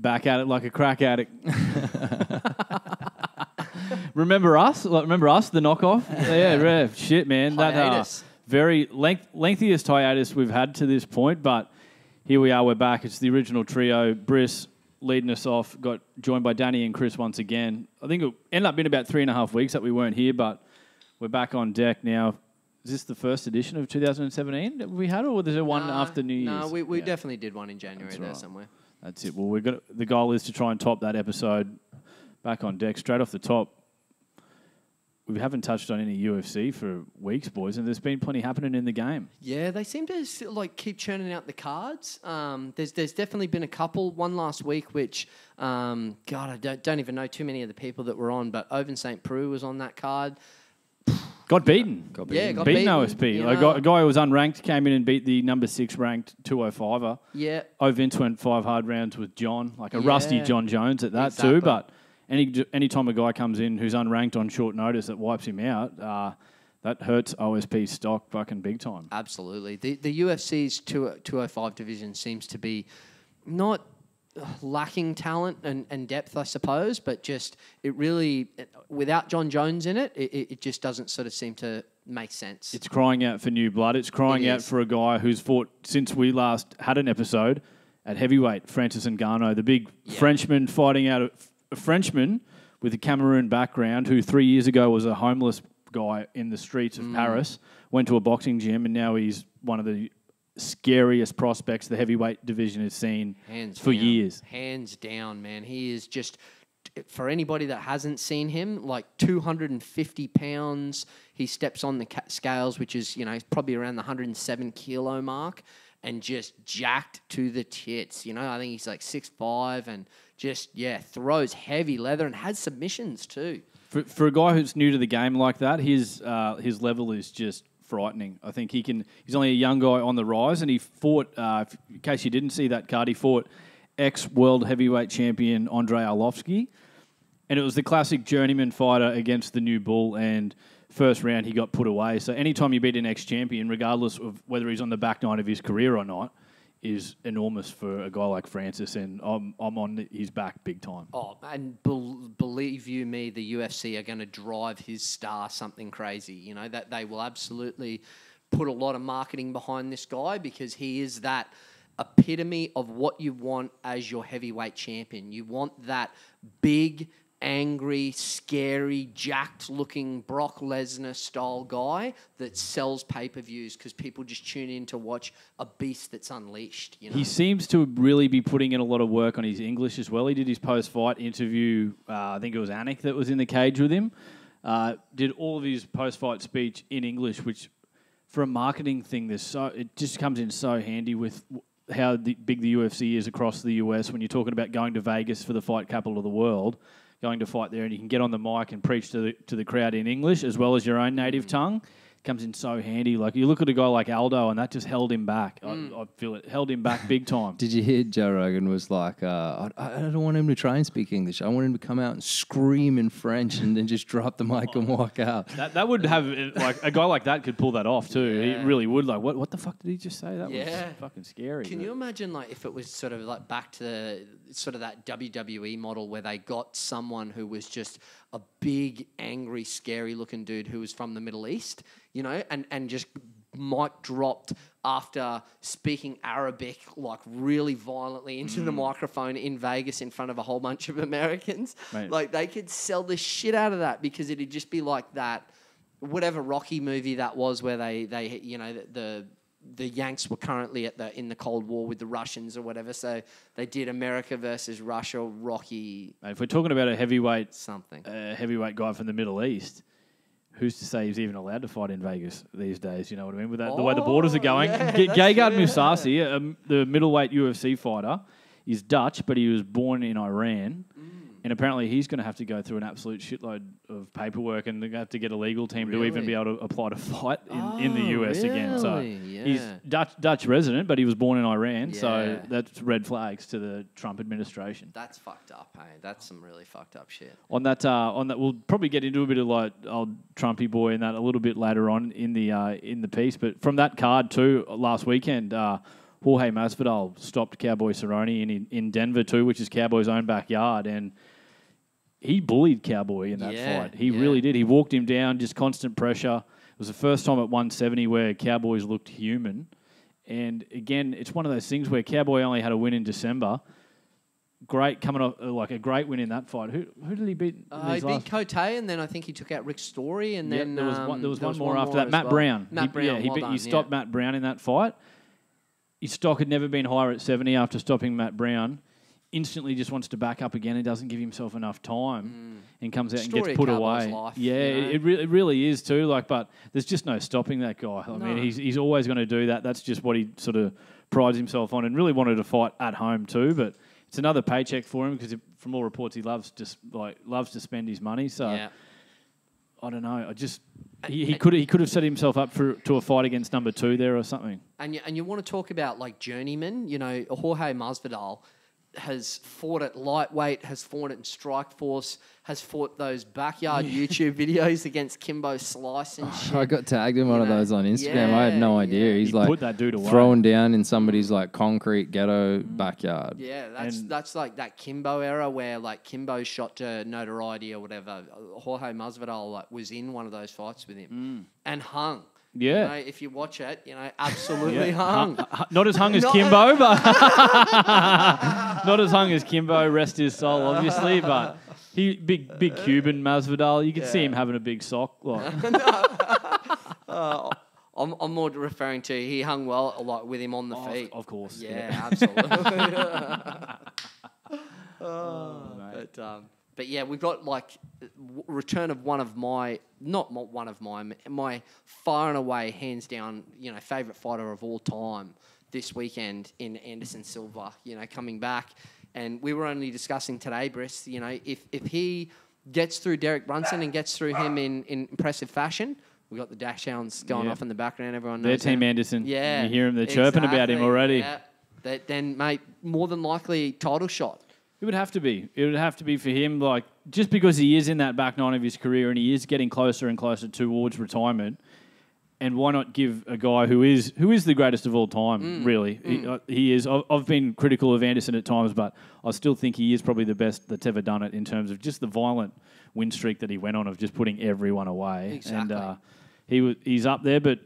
back at it like a crack addict. remember us? Like, remember us? The knockoff? yeah, Rev. Shit, man. That uh, very length, lengthiest hiatus we've had to this point, but here we are. We're back. It's the original trio. Briss leading us off. Got joined by Danny and Chris once again. I think it ended up being about three and a half weeks that we weren't here, but we're back on deck now. Is this the first edition of 2017 that we had, or was there one Nah, after New Year's? No, we, we Yeah. definitely did one in January That's there right. somewhere. That's it. Well, we're gonna. The goal is to try and top that episode. Back on deck, straight off the top. We haven't touched on any UFC for weeks, boys, and there's been plenty happening in the game. Yeah, they seem to like keep churning out the cards. Um, there's there's definitely been a couple. One last week, which um, God, I don't, don't even know too many of the people that were on, but Ovince St. Preux was on that card. Got beaten. Got Yeah, got beaten beaten, OSP. you A, know. guy, a guy who was unranked came in and beat the number six ranked 205er. Yeah, Ovince went five hard rounds with Jon, like a rusty Jon Jones at that Exactly. too. But any anytime a guy comes in who's unranked on short notice that wipes him out, uh, that hurts OSP stock fucking big time. absolutely. The the UFC's two two hundred five division seems to be not lacking talent and, and depth, I suppose, but just it really without Jon Jones in it, it, it just doesn't sort of seem to make sense. It's crying out for new blood. It's crying It out for a guy who's fought since we last had an episode at heavyweight, Francis Ngannou, the big Yeah. Frenchman fighting out a, a Frenchman with a Cameroon background who three years ago was a homeless guy in the streets Mm. of Paris, went to a boxing gym, and now he's one of the scariest prospects the heavyweight division has seen hands for down. years. Hands down, man. He is just for anybody that hasn't seen him, like 250 pounds. He steps on the ca- scales, which is you know probably around the 107 kilo mark, and just jacked to the tits. You know, I think he's like six five and just yeah throws heavy leather and has submissions too. For, for a guy who's new to the game like that, his uh, his level is just frightening. I think he can. He's only a young guy on the rise, and he fought. Uh, in case you didn't see that card, he fought ex world heavyweight champion Andrei Arlovsky, and it was the classic journeyman fighter against the new bull. And first round, he got put away. So anytime you beat an ex champion, regardless of whether he's on the back nine of his career or not, is enormous for a guy like Francis. And I'm I'm on his back big time. Oh, and bel believe you me, the UFC are going to drive his star something crazy. You know that they will absolutely put a lot of marketing behind this guy because he is that epitome of what you want as your heavyweight champion. You want that big, angry, scary, jacked-looking Brock Lesnar style guy that sells pay-per-views because people just tune in to watch a beast that's unleashed. You know. He seems to really be putting in a lot of work on his English as well. He did his post fight interview, uh, I think it was Anik that was in the cage with him. Uh, did all of his post fight speech in English, which for a marketing thing, there's so it just comes in so handy with how the, big the UFC is across the US. When you're talking about going to Vegas for the fight capital of the world, going to fight there, and you can get on the mic and preach to the to the crowd in English as well as your own native tongue. Comes in so handy. Like you look at a guy like Aldo, and that just held him back. I, I feel it held him back big time. Did you hear Joe Rogan was like, uh, I, I don't want him to try and speak English. I want him to come out and scream in French and then just drop the mic and walk out. That, that would have like a guy like that could pull that off too. Yeah. He really would. Like, what what the fuck did he just say? That Yeah. was fucking scary. Can but- you imagine like if it was sort of like back to the, sort of that WWE model where they got someone who was just a big, angry, scary looking dude who was from the Middle East, you know, and and just mic dropped after speaking Arabic like really violently into Mm. the microphone in Vegas in front of a whole bunch of Americans. Mate. Like they could sell the shit out of that because it'd just be like that whatever Rocky movie that was where they they you know the, the the Yanks were currently at the in the Cold War with the Russians or whatever, so they did America versus Russia, Rocky if we're talking about a heavyweight, something. a heavyweight guy from the Middle East, who's to say he's even allowed to fight in Vegas these days? You know what I mean? With that, the way the borders are Oh, going, yeah, G- Gegard Mousasi, um, the middleweight UFC fighter, is Dutch, but he was born in Iran. Mm. And apparently, he's going to have to go through an absolute shitload of paperwork, and they're going to have to get a legal team to even be able to apply to fight in, in the Oh, US again. So really? he's Dutch Dutch resident, but he was born in Iran. So that's red flags to the Trump administration. That's fucked up, hey. That's some really fucked up shit. on that uh, on that we'll probably get into a bit of like old Trumpy boy and that a little bit later on in the uh, in the piece. But from that card too last weekend, uh, Jorge Masvidal stopped Cowboy Cerrone in, in in Denver too, which is Cowboy's own backyard, and he bullied Cowboy in that Yeah, fight. He yeah. really did. He walked him down, just constant pressure. It was the first time at 170 where Cowboys looked human. And again, it's one of those things where Cowboy only had a win in December. Great coming off uh, like a great win in that fight. Who who did he beat? in Uh, he beat Cote, and then I think he took out Rick Story, and Yeah, then there was one. um, There was there one more after that. Matt well. Brown. Matt he, Brown, Yeah, he, well beat, done, he yeah. stopped Matt Brown in that fight. His stock had never been higher at seventy after stopping Matt Brown. Instantly, just wants to back up again and doesn't give himself enough time, and comes out Mm. Story and gets put away. life, yeah, you know? it, really, it really is too. Like, but there's just no stopping that guy. I mean, he's he's always going to do that. That's just what he sort of prides himself on, and really wanted to fight at home too. But it's another paycheck for him because from all reports, he loves just like loves to spend his money. So. Yeah. I don't know. I just he, he could he could have set himself up for to a fight against number two there or something. And you, and you want to talk about like journeyman, you know, Jorge Masvidal has fought at lightweight, has fought in Strikeforce, has fought those backyard YouTube videos against Kimbo Slice and oh, shit. I got tagged in one of know, those on Instagram. I had no idea. yeah. He's He like put that dude away. throwing down in somebody's like concrete ghetto mm. backyard. Yeah, that's And- that's like that Kimbo era where like Kimbo shot to notoriety or whatever. Jorge Masvidal like was in one of those fights with him mm. and hung. You Yeah. know, if you watch it, you know, absolutely Yeah. hung. Hu- Not as hung as Not- Kimbo, but not as hung as Kimbo. Rest his soul, obviously. But he big big Cuban Masvidal. You can see him having a big sock. Like, Uh, I'm, I'm more referring to he hung well a lot with him on the of, feet. of course. Yeah, absolutely. but um, but yeah, we've got like w- return of one of my not one of my my far and away hands down you know favorite fighter of all time this weekend in Anderson Silva. You know coming back, and we were only discussing today, Briss. You know if if he gets through Derek Brunson and gets through him in, in impressive fashion. We got the dash hounds going Yeah. off in the background. Everyone Their knows team them. Anderson. Yeah, You hear him, they're chirping about him already. Yeah. That then, mate, more than likely title shot. It would have to be. It would have to be for him, like just because he is in that back nine of his career and he is getting closer and closer towards retirement. And why not give a guy who is who is the greatest of all time? really, He, uh, he is. I've, I've been critical of Anderson at times, but I still think he is probably the best that's ever done it in terms of just the violent win streak that he went on of just putting everyone away. And Exactly. uh, he was he's up there, but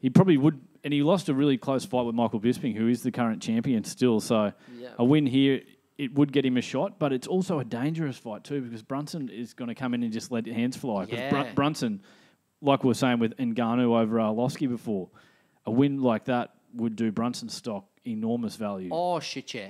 he probably would. And he lost a really close fight with Michael Bisping, who is the current champion still. So Yeah. a win here, it would get him a shot, but it's also a dangerous fight too because Brunson is going to come in and just let hands fly. Because Yeah. Brunson, like we were saying with Ngannou over uh, Arlovsky before, a win like that would do Brunson's stock enormous value. Oh shit, yeah.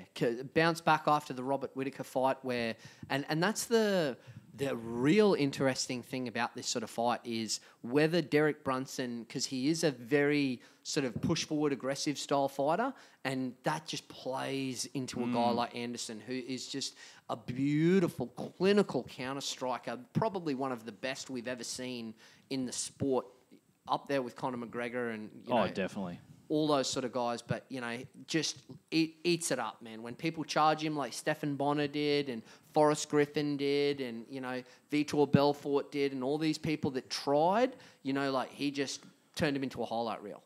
Bounce back after the Robert Whitaker fight, where and and that's the the real interesting thing about this sort of fight is whether Derek Brunson, because he is a very sort of push forward, aggressive style fighter, and that just plays into a Mm. guy like Anderson, who is just a beautiful, clinical counter striker, probably one of the best we've ever seen in the sport, up there with Conor McGregor and you oh, definitely. All those sort of guys, but you know, just eat, eats it up, man. When people charge him like Stephan Bonnar did, and Forrest Griffin did, and you know, Vitor Belfort did, and all these people that tried, you know, like he just turned him into a highlight reel.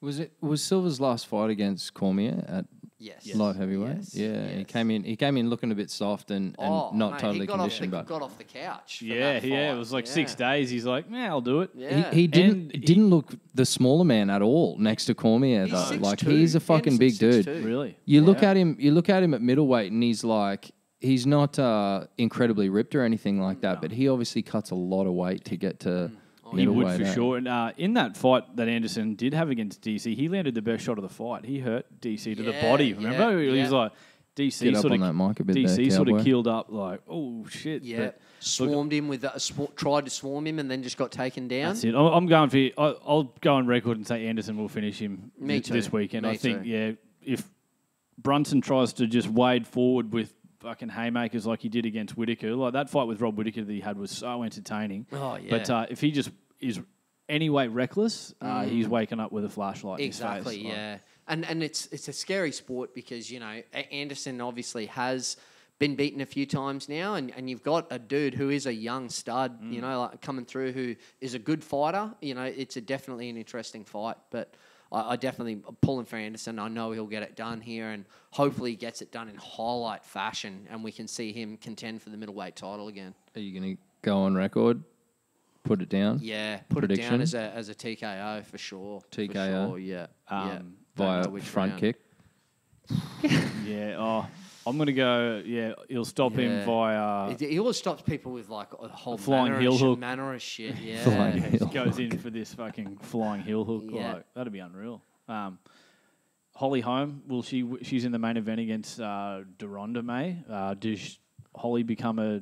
Was it was Silva's last fight against Cormier at Yes. light heavyweight? Yes, Yeah, he came in. He came in looking a bit soft and, and Oh, not mate, totally he got conditioned, off the, but got off the couch. for Yeah, that yeah. It was like Yeah. six days. He's like, yeah, I'll do it. Yeah. he, he didn't he- didn't look the smaller man at all next to Cormier He's though. Like 6'2". he's a fucking big Anderson's dude. 6'2". Really? You look at him. You look at him at middleweight, and he's like he's not uh, incredibly ripped or anything like that. But he obviously cuts a lot of weight to get to He would for eh? sure. And uh, in that fight that Anderson did have against DC, he landed the best shot of the fight. He hurt DC to the Yeah, body. yeah, Remember? He was yeah. like DC Get sort of that mic a bit there, DC sort of keeled up like oh shit. Yeah, But swarmed him with, a, sw- tried to swarm him, and then just got taken down. That's it. I'm I'm going for. I- I'll go on record and say Anderson will finish him Me th- this weekend. Me I think too. yeah, if Brunson tries to just wade forward with fucking haymakers like he did against Whitaker, like that fight with Rob Whitaker that he had was so entertaining. Oh, yeah. But uh, if he just is anyway reckless, uh, he's waking up with a flashlight. in his face. Mm. Exactly, Like, yeah. And and it's it's a scary sport because you know Anderson obviously has been beaten a few times now, and, and you've got a dude who is a young stud, Mm. you know, like coming through who is a good fighter. You know, it's a definitely an interesting fight. But I, I definitely pulling for Anderson. I know he'll get it done here, and hopefully he gets it done in highlight fashion, and we can see him contend for the middleweight title again. Are you going to go on record? Put it down Yeah, put it down as a as a TKO for sure. for TKO? sure, yeah, yeah. Um, Don't via which front round. kick. Yeah. Oh, I'm gonna go. Yeah, he'll stop Yeah. him via. He, he always stops people with like a whole flying manner heel of shit, hook. manner of shit. Yeah, Flying Yeah, heel just goes in for this fucking flying heel hook. Yeah. Like, that'd be unreal. Um, Holly Holm, will she? She's in the main event against uh, de Randamie. Uh, does Holly become a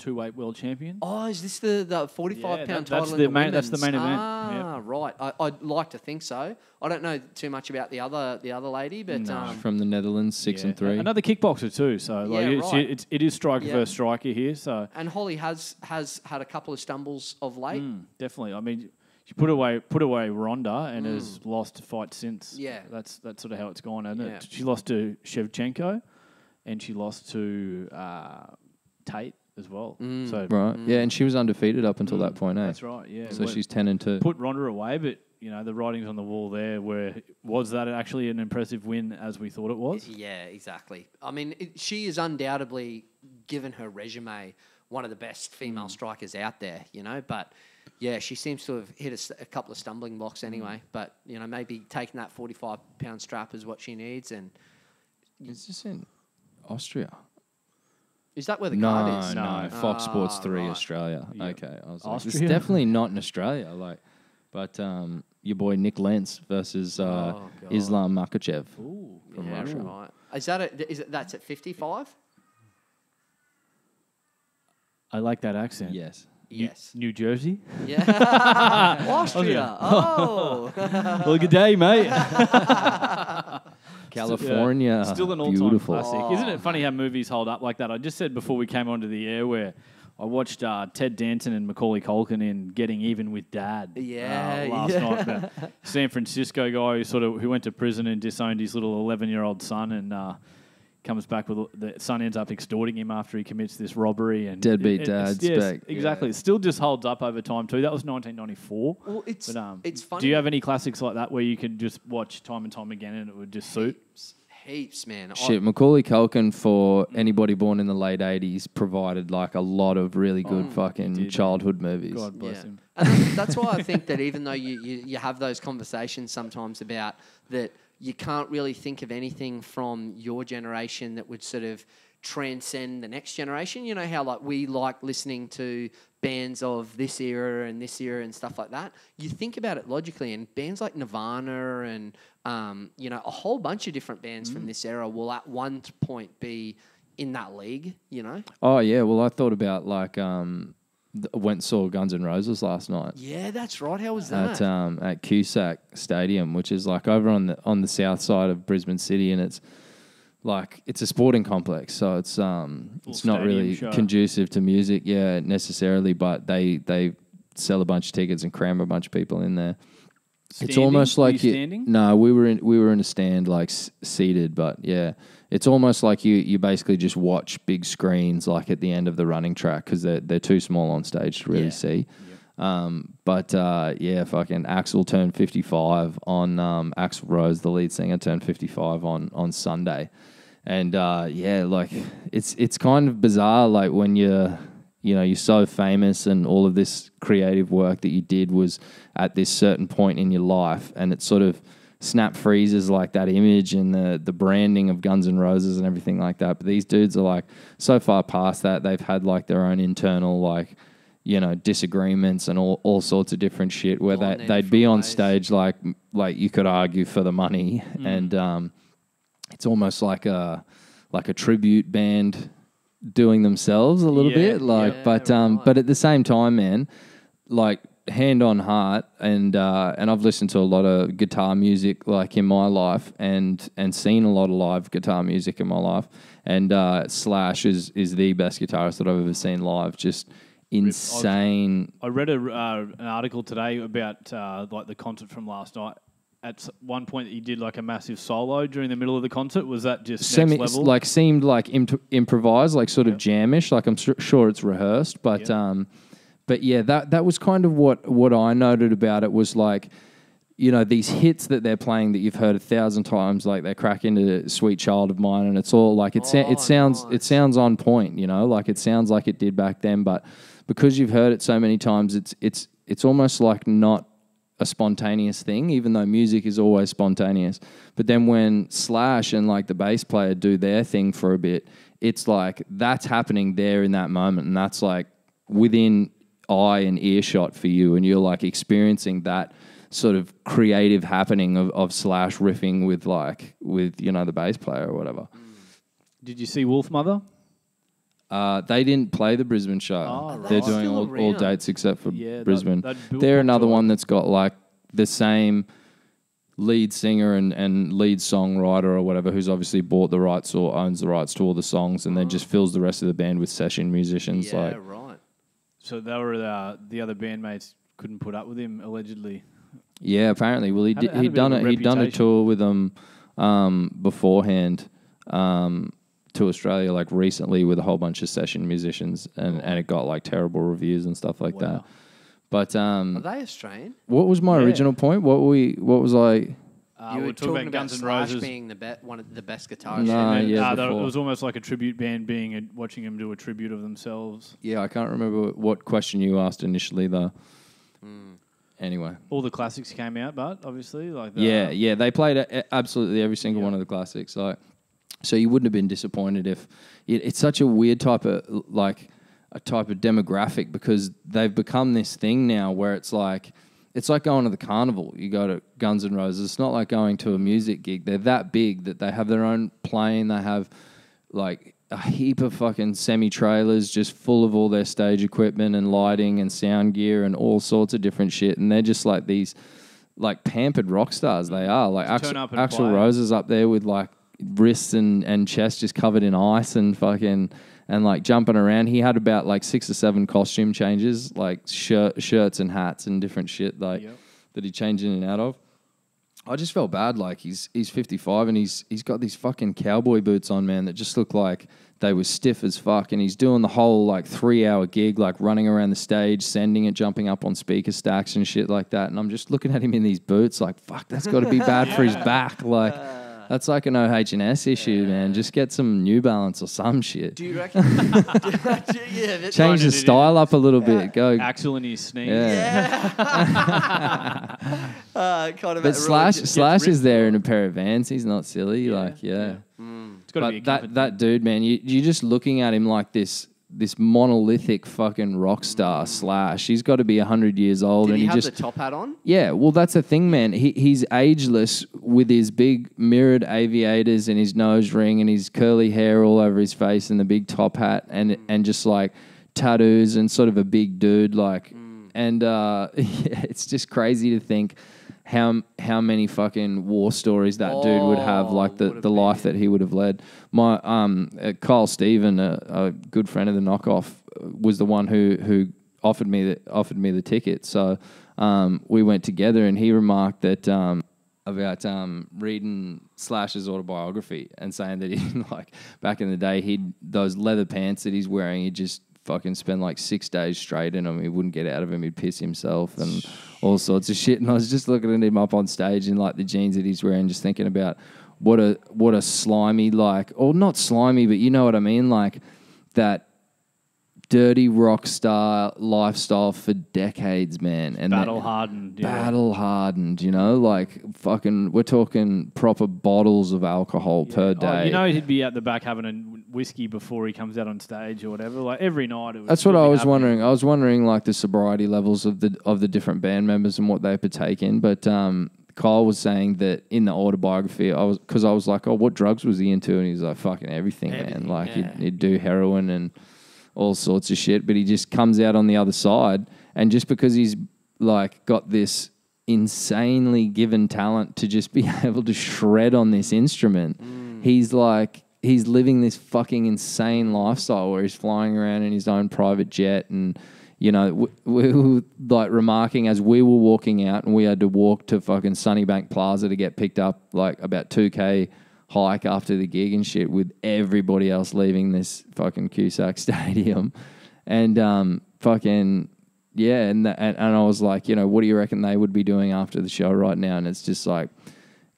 two weight world champion? Oh, is this the, the 45 Yeah, pound that- title? that's in the the main- that's the main event, Ah, right. I, I'd like to think so. I don't know too much about the other the other lady, but No. um, From the Netherlands, six Yeah. and three. Another kickboxer too. So like, Yeah, it's, right. it's, it is striker Yeah. versus striker here. So and Holly has has had a couple of stumbles of late. Mm, definitely. I mean, she put away put away Ronda and has lost fights since. Mm. Yeah. that's that's sort of how it's gone, isn't Yeah. it? She lost to Shevchenko, and she lost to uh, Tate as well. Mm. So right. Yeah, and she was undefeated up until that point, eh? that's right. Yeah. So Well, she's ten and two. put Ronda away, but you know the writing's on the wall there. Where was that actually an impressive win as we thought it was? Yeah, exactly. I mean, it, she is undoubtedly, given her resume, one of the best female Mm. strikers out there. You know, but yeah, she seems to have hit a couple of stumbling blocks anyway. Mm. But you know, maybe taking that forty-five pound strap is what she needs. And Is this in Austria? Is that where the No, card is? no, no. Fox Ah, Sports Three, right. Australia. Yeah. Okay, I was like, it's Austria? definitely not in Australia. Like, but um, your boy Nick Lentz versus uh, Oh, God. Islam Makhachev. Ooh. from yeah, Russia. right. Is that a, is it, that's at fifty-five? I like that accent. Yes. Yes. New Jersey. Yeah. Austria. Oh. well, good day, mate. California. Still an all-time Beautiful. classic. Isn't it funny how movies hold up like that? I just said before we came onto the air where I watched uh, Ted Danson and Macaulay Culkin in Getting Even with Dad. uh, Yeah, last yeah. night. The San Francisco guy who sort of who went to prison and disowned his little eleven-year-old son and. Uh, Comes back with the son ends up extorting him after he commits this robbery and Deadbeat it- dad it's- yes, spec, exactly. yeah. It still just holds up over time too. That was 1994. Well, it's But um, it's funny. Do you have any classics like that where you could just watch time and time again and it would just suit? heaps, heaps, man? I- Shit, Macaulay Culkin for anybody born in the late '80s provided like a lot of really good fucking did. childhood movies. God bless Yeah. him. And that's, that's why I think that even though you, you, you have those conversations sometimes about that you can't really think of anything from your generation that would sort of transcend the next generation. You know how like we like listening to bands of this era and this era and stuff like that. You think about it logically, and bands like Nirvana and um, you know a whole bunch of different bands from this era will at one point be in that league. You know. Oh yeah, well I thought about like um, th- went saw Guns N' Roses last night. Yeah, that's right. How was that? at um, at QSAC Stadium, which is like over on the on the south side of Brisbane City, and it's like it's a sporting complex, so it's um Full it's not stadium really show. conducive to music, yeah, necessarily. But they they sell a bunch of tickets and cram a bunch of people in there. It's almost like you you- No, we were in we were in a stand like s- seated, but yeah, it's almost like you you basically just watch big screens like at the end of the running track because they're they're too small on stage to really Yeah. see. Um, but uh, yeah, fucking Axl turned 55 on um, Axl Rose, the lead singer, turned 55 on on Sunday, and uh, yeah, like it's it's kind of bizarre, like when you're you know you're so famous and all of this creative work that you did was at this certain point in your life, and it sort of snap freezes like that image and the the branding of Guns N' Roses and everything like that. But these dudes are like so far past that they've had like their own internal like you know disagreements and all, all sorts of different shit where they, they'd be on ways. stage like like you could argue for the money and um, it's almost like a like a tribute band doing themselves a little Yeah, bit like yeah, but um right. but at the same time man like hand on heart and uh, and I've listened to a lot of guitar music like in my life and and seen a lot of live guitar music in my life and uh, Slash is is the best guitarist that I've ever seen live just insane I read a, uh, an article today about uh, like the concert from last night. At one point, he did like a massive solo during the middle of the concert. Was that just semi next level? like seemed like imp- improvised like sort of jamish like I'm su- sure it's rehearsed but Yeah. um but yeah that that was kind of what what I noted about it was like you know these hits that they're playing that you've heard a thousand times, like they crack into "Sweet Child o' Mine," and it's all like it. sa- Oh, it sounds it sounds on point, you know, like it sounds like it did back then. But because you've heard it so many times, it's it's it's almost like not a spontaneous thing, even though music is always spontaneous. But then when Slash and like the bass player do their thing for a bit, it's like that's happening there in that moment, and that's like within eye and earshot for you, and you're like experiencing that sort of creative happening of, of Slash riffing with like with you know the bass player or whatever. Did you see Wolfmother? Uh, they didn't play the Brisbane show. Oh, They're right. doing all, all dates except for Yeah, Brisbane. that built They're another one that's got like the same lead singer and, and lead songwriter or whatever who's obviously bought the rights or owns the rights to all the songs and then just fills the rest of the band with session musicians yeah, like right. So they were uh, the other bandmates couldn't put up with him allegedly. Yeah, apparently. Well, he Had a- did, had he'd bit done it. a He'd done a tour with them um, beforehand um, to Australia, like recently, with a whole bunch of session musicians, and, and it got like terrible reviews and stuff like that. Wow. But Are um, they Australian? what was my Yeah. original point? What were we? What was I? Uh, you we're were talking about Guns N' Slash Roses. being the be- one of the best guitarists. No, and yeah, uh, that- it before. was almost like a tribute band being a, watching them do a tribute of themselves. Yeah, I can't remember what question you asked initially, though. Anyway, All the classics came out, but obviously, like the, yeah, yeah, they played a, absolutely every single Yeah. one of the classics. Like, so you wouldn't have been disappointed if it, it's such a weird type of like a type of demographic because they've become this thing now where it's like it's like going to the carnival. You go to Guns N' Roses. It's not like going to a music gig. They're that big that they have their own plane. They have like a heap of fucking semi trailers just full of all their stage equipment and lighting and sound gear and all sorts of different shit. And they're just like these like pampered rock stars. They are like Just turn Axl, up and Axl play. Rose is up there with like wrists and, and chest just covered in ice and fucking and like jumping around. He had about like six or seven costume changes, like shirt shirts and hats and different shit like Yep. that he changed in and out of. I just felt bad. Like he's he's 55 and he's he's got these fucking cowboy boots on, man, that just look like they were stiff as fuck. And he's doing the whole like three hour gig, like running around the stage, sending it, jumping up on speaker stacks and shit like that. And I'm just looking at him in these boots, like fuck, that's got to be bad for his back. Like that's like an OH&S issue, man. Just get some New Balance or some shit. Do you reckon? yeah, that's Change the style up a little bit. Go. Axl and his sneeze. Yeah. uh, kind of But Slash Slash is there in a pair of Vans. He's not silly. Yeah, Like yeah. It's got to But be a that that dude, man, you you're just looking at him like this this monolithic fucking rock star slash. He's got to be hundred years old, Did and he he, have just the top hat on? yeah. Well, that's the thing, man. He he's ageless with his big mirrored aviators and his nose ring and his curly hair all over his face and the big top hat and and just like tattoos and sort of a big dude like. And uh, yeah, it's just crazy to think how how many fucking war stories that dude would have, Oh, like the, the life been. that he would have led. My um, uh, Kyle Stephen, a, a good friend of the knockoff, uh, was the one who who offered me the, offered me the ticket. So um, we went together, and he remarked that um, about um, reading Slash's autobiography and saying that he like back in the day, he'd those leather pants that he's wearing, he'd just fucking spend like six days straight in him. He wouldn't get out of him. He'd piss himself and all sorts of shit. And I was just looking at him up on stage in like the jeans that he's wearing, just thinking about what a what a slimy like, or not slimy, but you know what I mean, like that dirty rock star lifestyle for decades, man. And battle that- hardened. Yeah. battle hardened, you know, like fucking. We're talking proper bottles of alcohol per day. Oh, you know he'd be at the back having a whiskey before he comes out on stage or whatever. Like every night. That's what I was happening. wondering. I was wondering like the sobriety levels of the of the different band members and what they partake in. But um, Kyle was saying that in the autobiography, I was because I was like, oh, what drugs was he into? And he's like, fucking everything, man. Like yeah. he'd, he'd do heroin and all sorts of shit. But he just comes out on the other side, and just because he's like got this insanely given talent to just be able to shred on this instrument, mm. he's like he's living this fucking insane lifestyle where he's flying around in his own private jet and you know we, we were like remarking as we were walking out and we had to walk to fucking Sunnybank Plaza to get picked up like about 2k hike after the gig and shit with everybody else leaving this fucking QSAC stadium and um fucking yeah, and, that, and and I was like, you know, what do you reckon they would be doing after the show right now? And it's just like,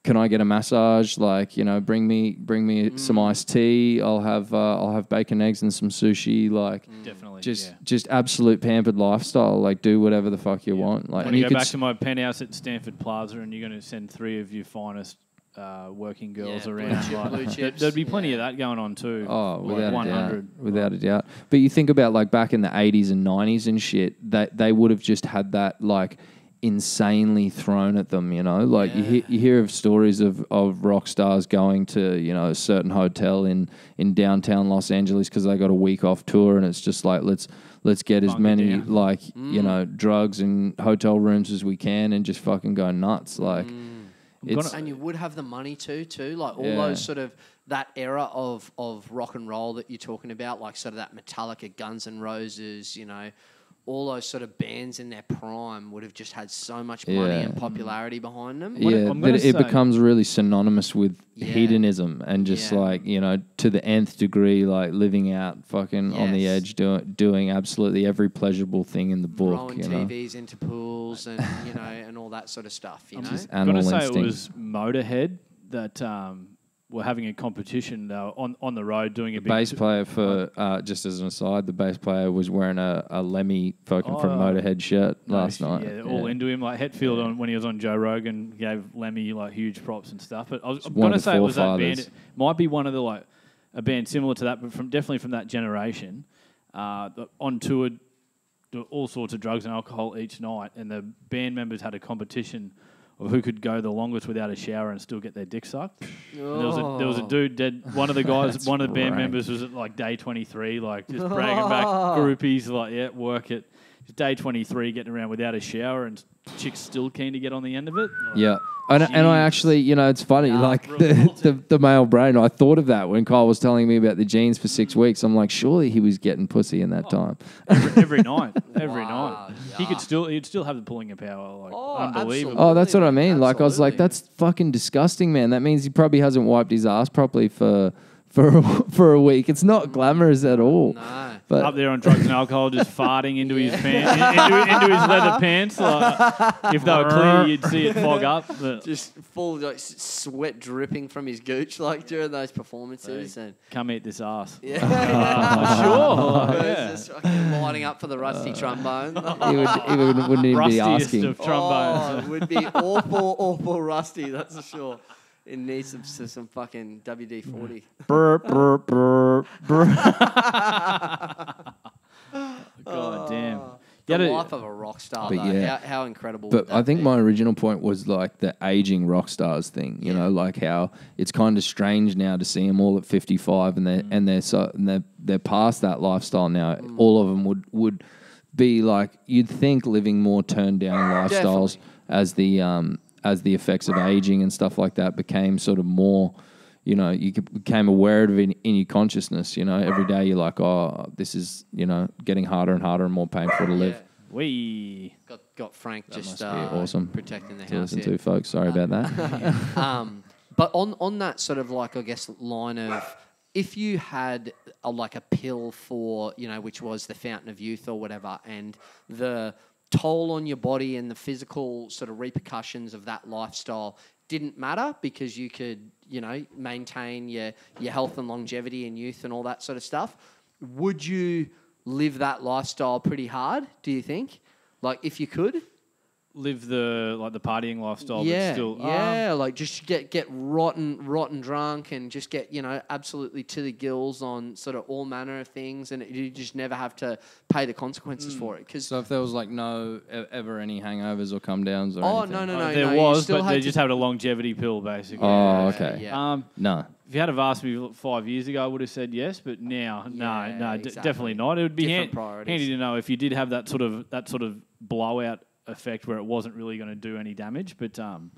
can I get a massage? Like, you know, bring me bring me some Mm. iced tea. I'll have uh, I'll have bacon, eggs, and some sushi. Like, Definitely. just yeah. just absolute pampered lifestyle. Like, do whatever the fuck you want. Like, When you you go back s- to my penthouse at Stamford Plaza and you're going to send three of your finest uh, working girls Yeah, blue around, chip- like, blue there- chips, there'd be plenty yeah. of that going on too. Oh, Like without a 100. doubt, without a doubt. But you think about like back in the '80s and '90s and shit, that they would have just had that like insanely thrown at them. You know, like you Yeah. hear you hear of stories of of rock stars going to you know a certain hotel in in downtown Los Angeles because they got a week off tour, and it's just like let's let's get as Bung it many down. like Mm. you know drugs and hotel rooms as we can, and just fucking go nuts. Like it's gonna- and you would have the money too, too. Like all Yeah. those sort of that era of of rock and roll that you're talking about, like sort of that Metallica, Guns N' Roses, you know, all those sort of bands in their prime would have just had so much money Yeah. and popularity behind them. What- yeah, I'm that gonna it say- becomes really synonymous with Yeah. hedonism and just Yeah. like you know to the nth degree, like living out fucking on the Yes. edge, doing doing absolutely every pleasurable thing in the book. Rolling you know, TVs into pools and you know and all that sort of stuff. You know, just I'm going to animal say instinct. it was Motorhead that um, were having a competition they on, on the road doing a the bass player for uh, just as an aside, the bass player was wearing a, a Lemmy fucking from Oh. Motorhead shirt No, last yeah, night. they're all into him. Like Hetfield on when he was on Joe Rogan gave Lemmy like huge props and stuff. But I was I'm gonna say it was that band. It might be one of the like a band similar to that, but from definitely from that generation. Uh, on tour, all sorts of drugs and alcohol each night, and the band members had a competition of who could go the longest without a shower and still get their dick sucked. And there was a there was a Oh. dude dead. One of the guys, one of the band rank. members was at like day twenty three, like just bragging back groupies, like yeah, work it. Just day twenty three, getting around without a shower, and chicks still keen to get on the end of it. Like, Yeah. And, and I Jeez. actually, you know, it's funny, Nah, like the, guilty. the, the male brain, I thought of that when Kyle was telling me about the jeans for six weeks. I'm like, surely he was getting pussy in that oh. time. every, every night, every Wow, night. He could ah. still, he'd still have the pulling of power, like Oh, unbelievable. Oh, that's what I mean. Like I was like, Absolutely. that's fucking disgusting, man. That means he probably hasn't wiped his ass properly for for for a week. It's not glamorous at all. No. But Up there on drugs and alcohol, just farting into his pants, into, into his leather pants. Like, if they were clear, you'd see it fog up. But Just full like sweat dripping from his gooch like during those performances and come eat this ass. yeah, sure. It's yeah. just lining up for the rusty uh, trombone. he would he would, wouldn't even be asking. of Oh, trombones. it would be awful, awful rusty. That's for sure. It needs some some, some fucking WD forty. Brr, brr, brr, brr. God damn. Ah. The You life of a rock star, But though. yeah. How, how incredible! But would I think be? my original point was like the aging rock stars thing. You know, like how it's kind of strange now to see them all at 55 and they're mm. and they're so and they're they're past that lifestyle now. Mm. All of them would would be like you'd think living more turned down lifestyles Definitely. as the um as the effects of aging and stuff like that became sort of more. You know, you became aware of it in, in your consciousness. You know, every day you're like, oh, this is you know getting harder and harder and more painful to live. Yeah. We. Got got Frank That just uh, awesome protecting the To house. listen here. to, folks. Sorry about that. um, but on on that sort of like I guess line of if you had a, like a pill for you know which was the fountain of youth or whatever, and the toll on your body and the physical sort of repercussions of that lifestyle didn't matter because you could you know maintain your your health and longevity and youth and all that sort of stuff. Would you live that lifestyle pretty hard? Do you think? Like if you could? Live the like the partying lifestyle, yeah, but still, um, yeah, like just get get rotten, rotten drunk, and just get you know absolutely to the gills on sort of all manner of things, and you just never have to pay the Mm. consequences for it. Because So if there was like no ever any hangovers or come downs or oh anything? no no no, Uh, there no, was, still but they just had a longevity pill, basically. Oh, Yeah, okay. yeah. Um, No. if you had have asked me five years ago, I would have said yes, but now, no, Yeah, no, d- exactly. definitely not. It would be Different hand- priorities. handy to know if you did have that sort of that sort of blowout effect where it wasn't really going to do any damage. But um,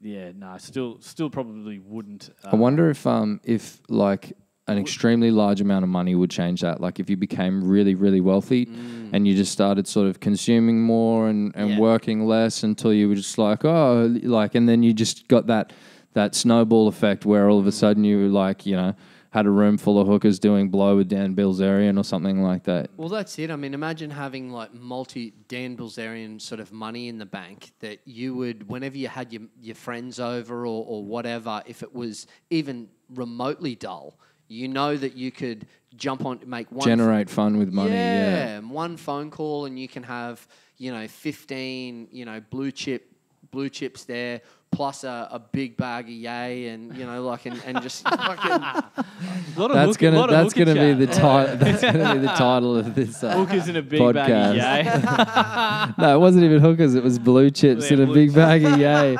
yeah, no, still, still probably wouldn't. Uh, I wonder if um if like an extremely large amount of money would change that. Like if you became really really wealthy and you just started sort of consuming more and and Yeah. working less until you were just like oh like and then you just got that that snowball effect where all of a sudden you were like you know had a room full of hookers doing blow with Dan Bilzerian or something like that. Well, that's it. I mean, imagine having like multi Dan Bilzerian sort of money in the bank that you would, whenever you had your, your friends over or, or whatever, if it was even remotely dull, you know that you could jump on, make one Generate fun with money. Yeah. yeah, one phone call and you can have you know fifteen you know blue chip blue chips there plus a, a big bag of yay and you know like and, and just fucking lot of That's hook- gonna lot of that's gonna be the title. That's gonna be the title of this. Uh, Hookers in a big bag of yay. no, it wasn't even hookers. It was blue chips Yeah, in a blue big bag of yay.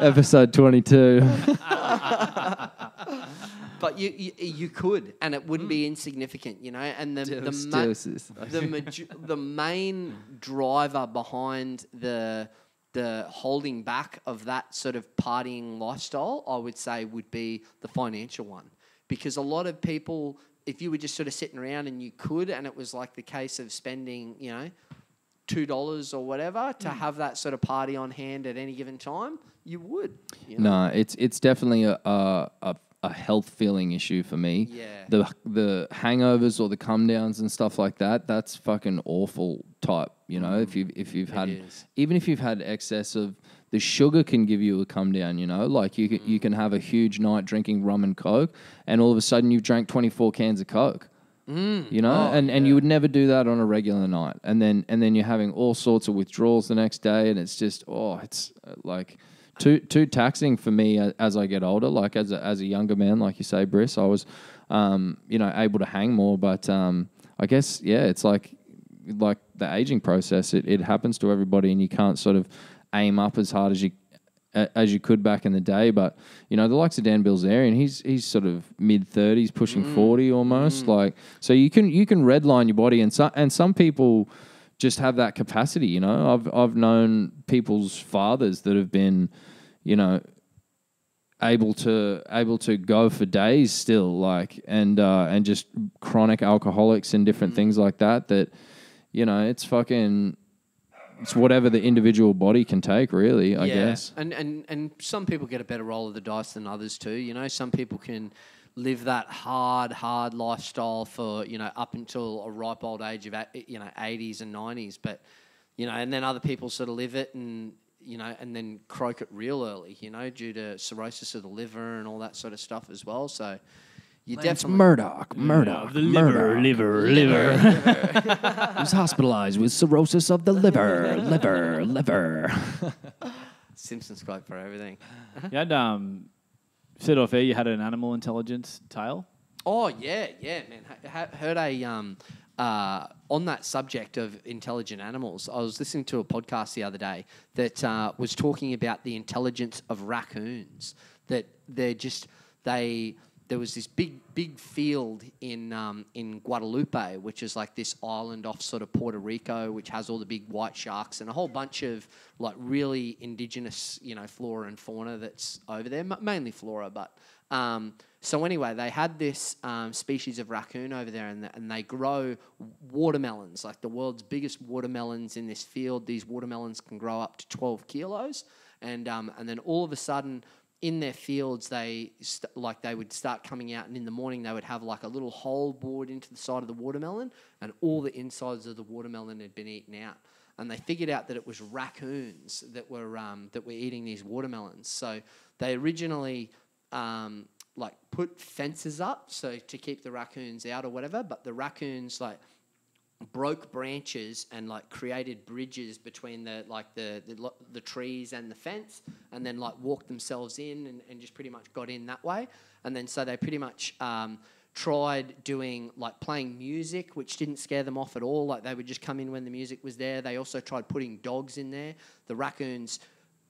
Episode twenty-two. but you, you you could and it wouldn't Mm. be insignificant you know and the the, ma- the, maju- the main driver behind the the holding back of that sort of partying lifestyle, I would say, would be the financial one, because a lot of people, if you were just sort of sitting around and you could, and it was like the case of spending, you know, two dollars or whatever to mm. have that sort of party on hand at any given time, you would. You know? No, it's it's definitely a, a a a health feeling issue for me. Yeah. The the hangovers or the come downs and stuff like that. That's fucking awful type. You know, if mm. you if you've had is. even if you've had excess of the sugar can give you a come down. You know, like you can, you mm. can have a huge night drinking rum and coke, and all of a sudden you've drank twenty four cans of coke. Mm. You know, oh, and, and you would never do that on a regular night, and then and then you're having all sorts of withdrawals the next day, and it's just oh, it's uh, like too too taxing for me as I get older. Like as a, as a younger man, like you say, Briss, I was, um, you know, able to hang more, but um, I guess yeah, it's like like the aging process. It it happens to everybody, and you can't sort of aim up as hard as you as you could back in the day. But you know, the likes of Dan Bilzerian, he's he's sort of mid thirties, pushing forty almost. Like so, you can you can redline your body, and some and some people just have that capacity. You know, I've I've known people's fathers that have been, you know. Able to able to go for days still like and uh, and just chronic alcoholics and different things like that that you know it's fucking it's whatever the individual body can take really I guess And, and and some people get a better roll of the dice than others too. You know, some people can live that hard, hard lifestyle for you know up until a ripe old age of you know eighties and nineties, but you know, and then other people sort of live it and you know, and then croak it real early. You know, due to cirrhosis of the liver and all that sort of stuff as well. So. You definitely Murdoch, Murdoch, the liver, liver, liver. was hospitalized with cirrhosis of the liver, liver, liver. Simpsons quote for everything. you had um, said off air you had an animal intelligence tale. Oh yeah, yeah, man. Ha- heard a um, uh, on that subject of intelligent animals. I was listening to a podcast the other day that uh, was talking about the intelligence of raccoons. That they're just they. There was this big, big field in um, in Guadalupe, which is like this island off sort of Puerto Rico, which has all the big white sharks and a whole bunch of like really indigenous, you know, flora and fauna that's over there, mainly flora, but um, so anyway, they had this um, species of raccoon over there, and, and they grow watermelons, like the world's biggest watermelons in this field. These watermelons can grow up to 12 kilos, and um, and then all of a sudden, in their fields, they st- like they would start coming out, and in the morning they would have like a little hole bored into the side of the watermelon, and all the insides of the watermelon had been eaten out and they figured out that it was raccoons that were um, that were eating these watermelons. So they originally um, like put fences up so to keep the raccoons out or whatever, but the raccoons like broke branches and like created bridges between the like the the, the trees and the fence and then like walked themselves in and, and just pretty much got in that way. And then so they pretty much um, tried doing like playing music which didn't scare them off at all. Like they would just come in when the music was there. They also tried putting dogs in there. The raccoons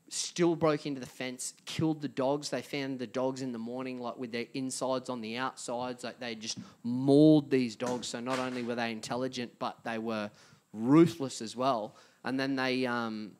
still broke into the fence, killed the dogs. They found the dogs in the morning, like with their insides on the outsides. Like they just mauled these dogs. So not only were they intelligent, but they were ruthless as well. And then they, um,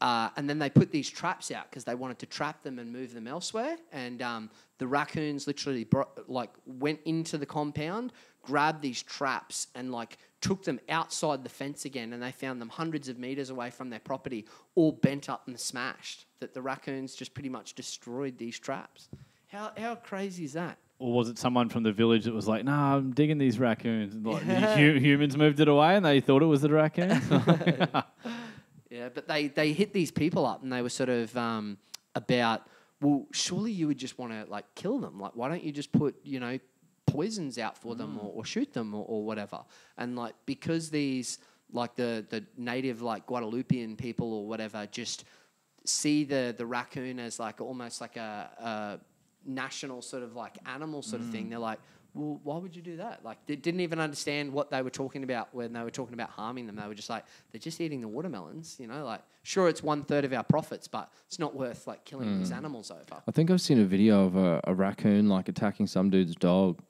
uh, and then they put these traps out because they wanted to trap them and move them elsewhere. And um, the raccoons literally bro- like went into the compound, grabbed these traps, and like took them outside the fence again. And they found them hundreds of meters away from their property, all bent up and smashed. That the raccoons just pretty much destroyed these traps. How how crazy is that? or was it someone from the village that was like, "Nah, I'm digging these raccoons." And like the hu- humans moved it away, and they thought it was the raccoons. Yeah, but they they hit these people up, and they were sort of um, about. Well, surely you would just want to like kill them. Like, why don't you just put you know poisons out for them mm. or, or shoot them or, or whatever? And like because these like the the native like Guadalupean people or whatever just see the the raccoon as like almost like a, a national sort of like animal sort of thing. Mm. They're like, well, why would you do that? Like, they didn't even understand what they were talking about when they were talking about harming them. They were just like, they're just eating the watermelons, you know. Like, sure, it's one third of our profits, but it's not worth like killing these mm. animals over. I think I've seen a video of a, a raccoon like attacking some dude's dog,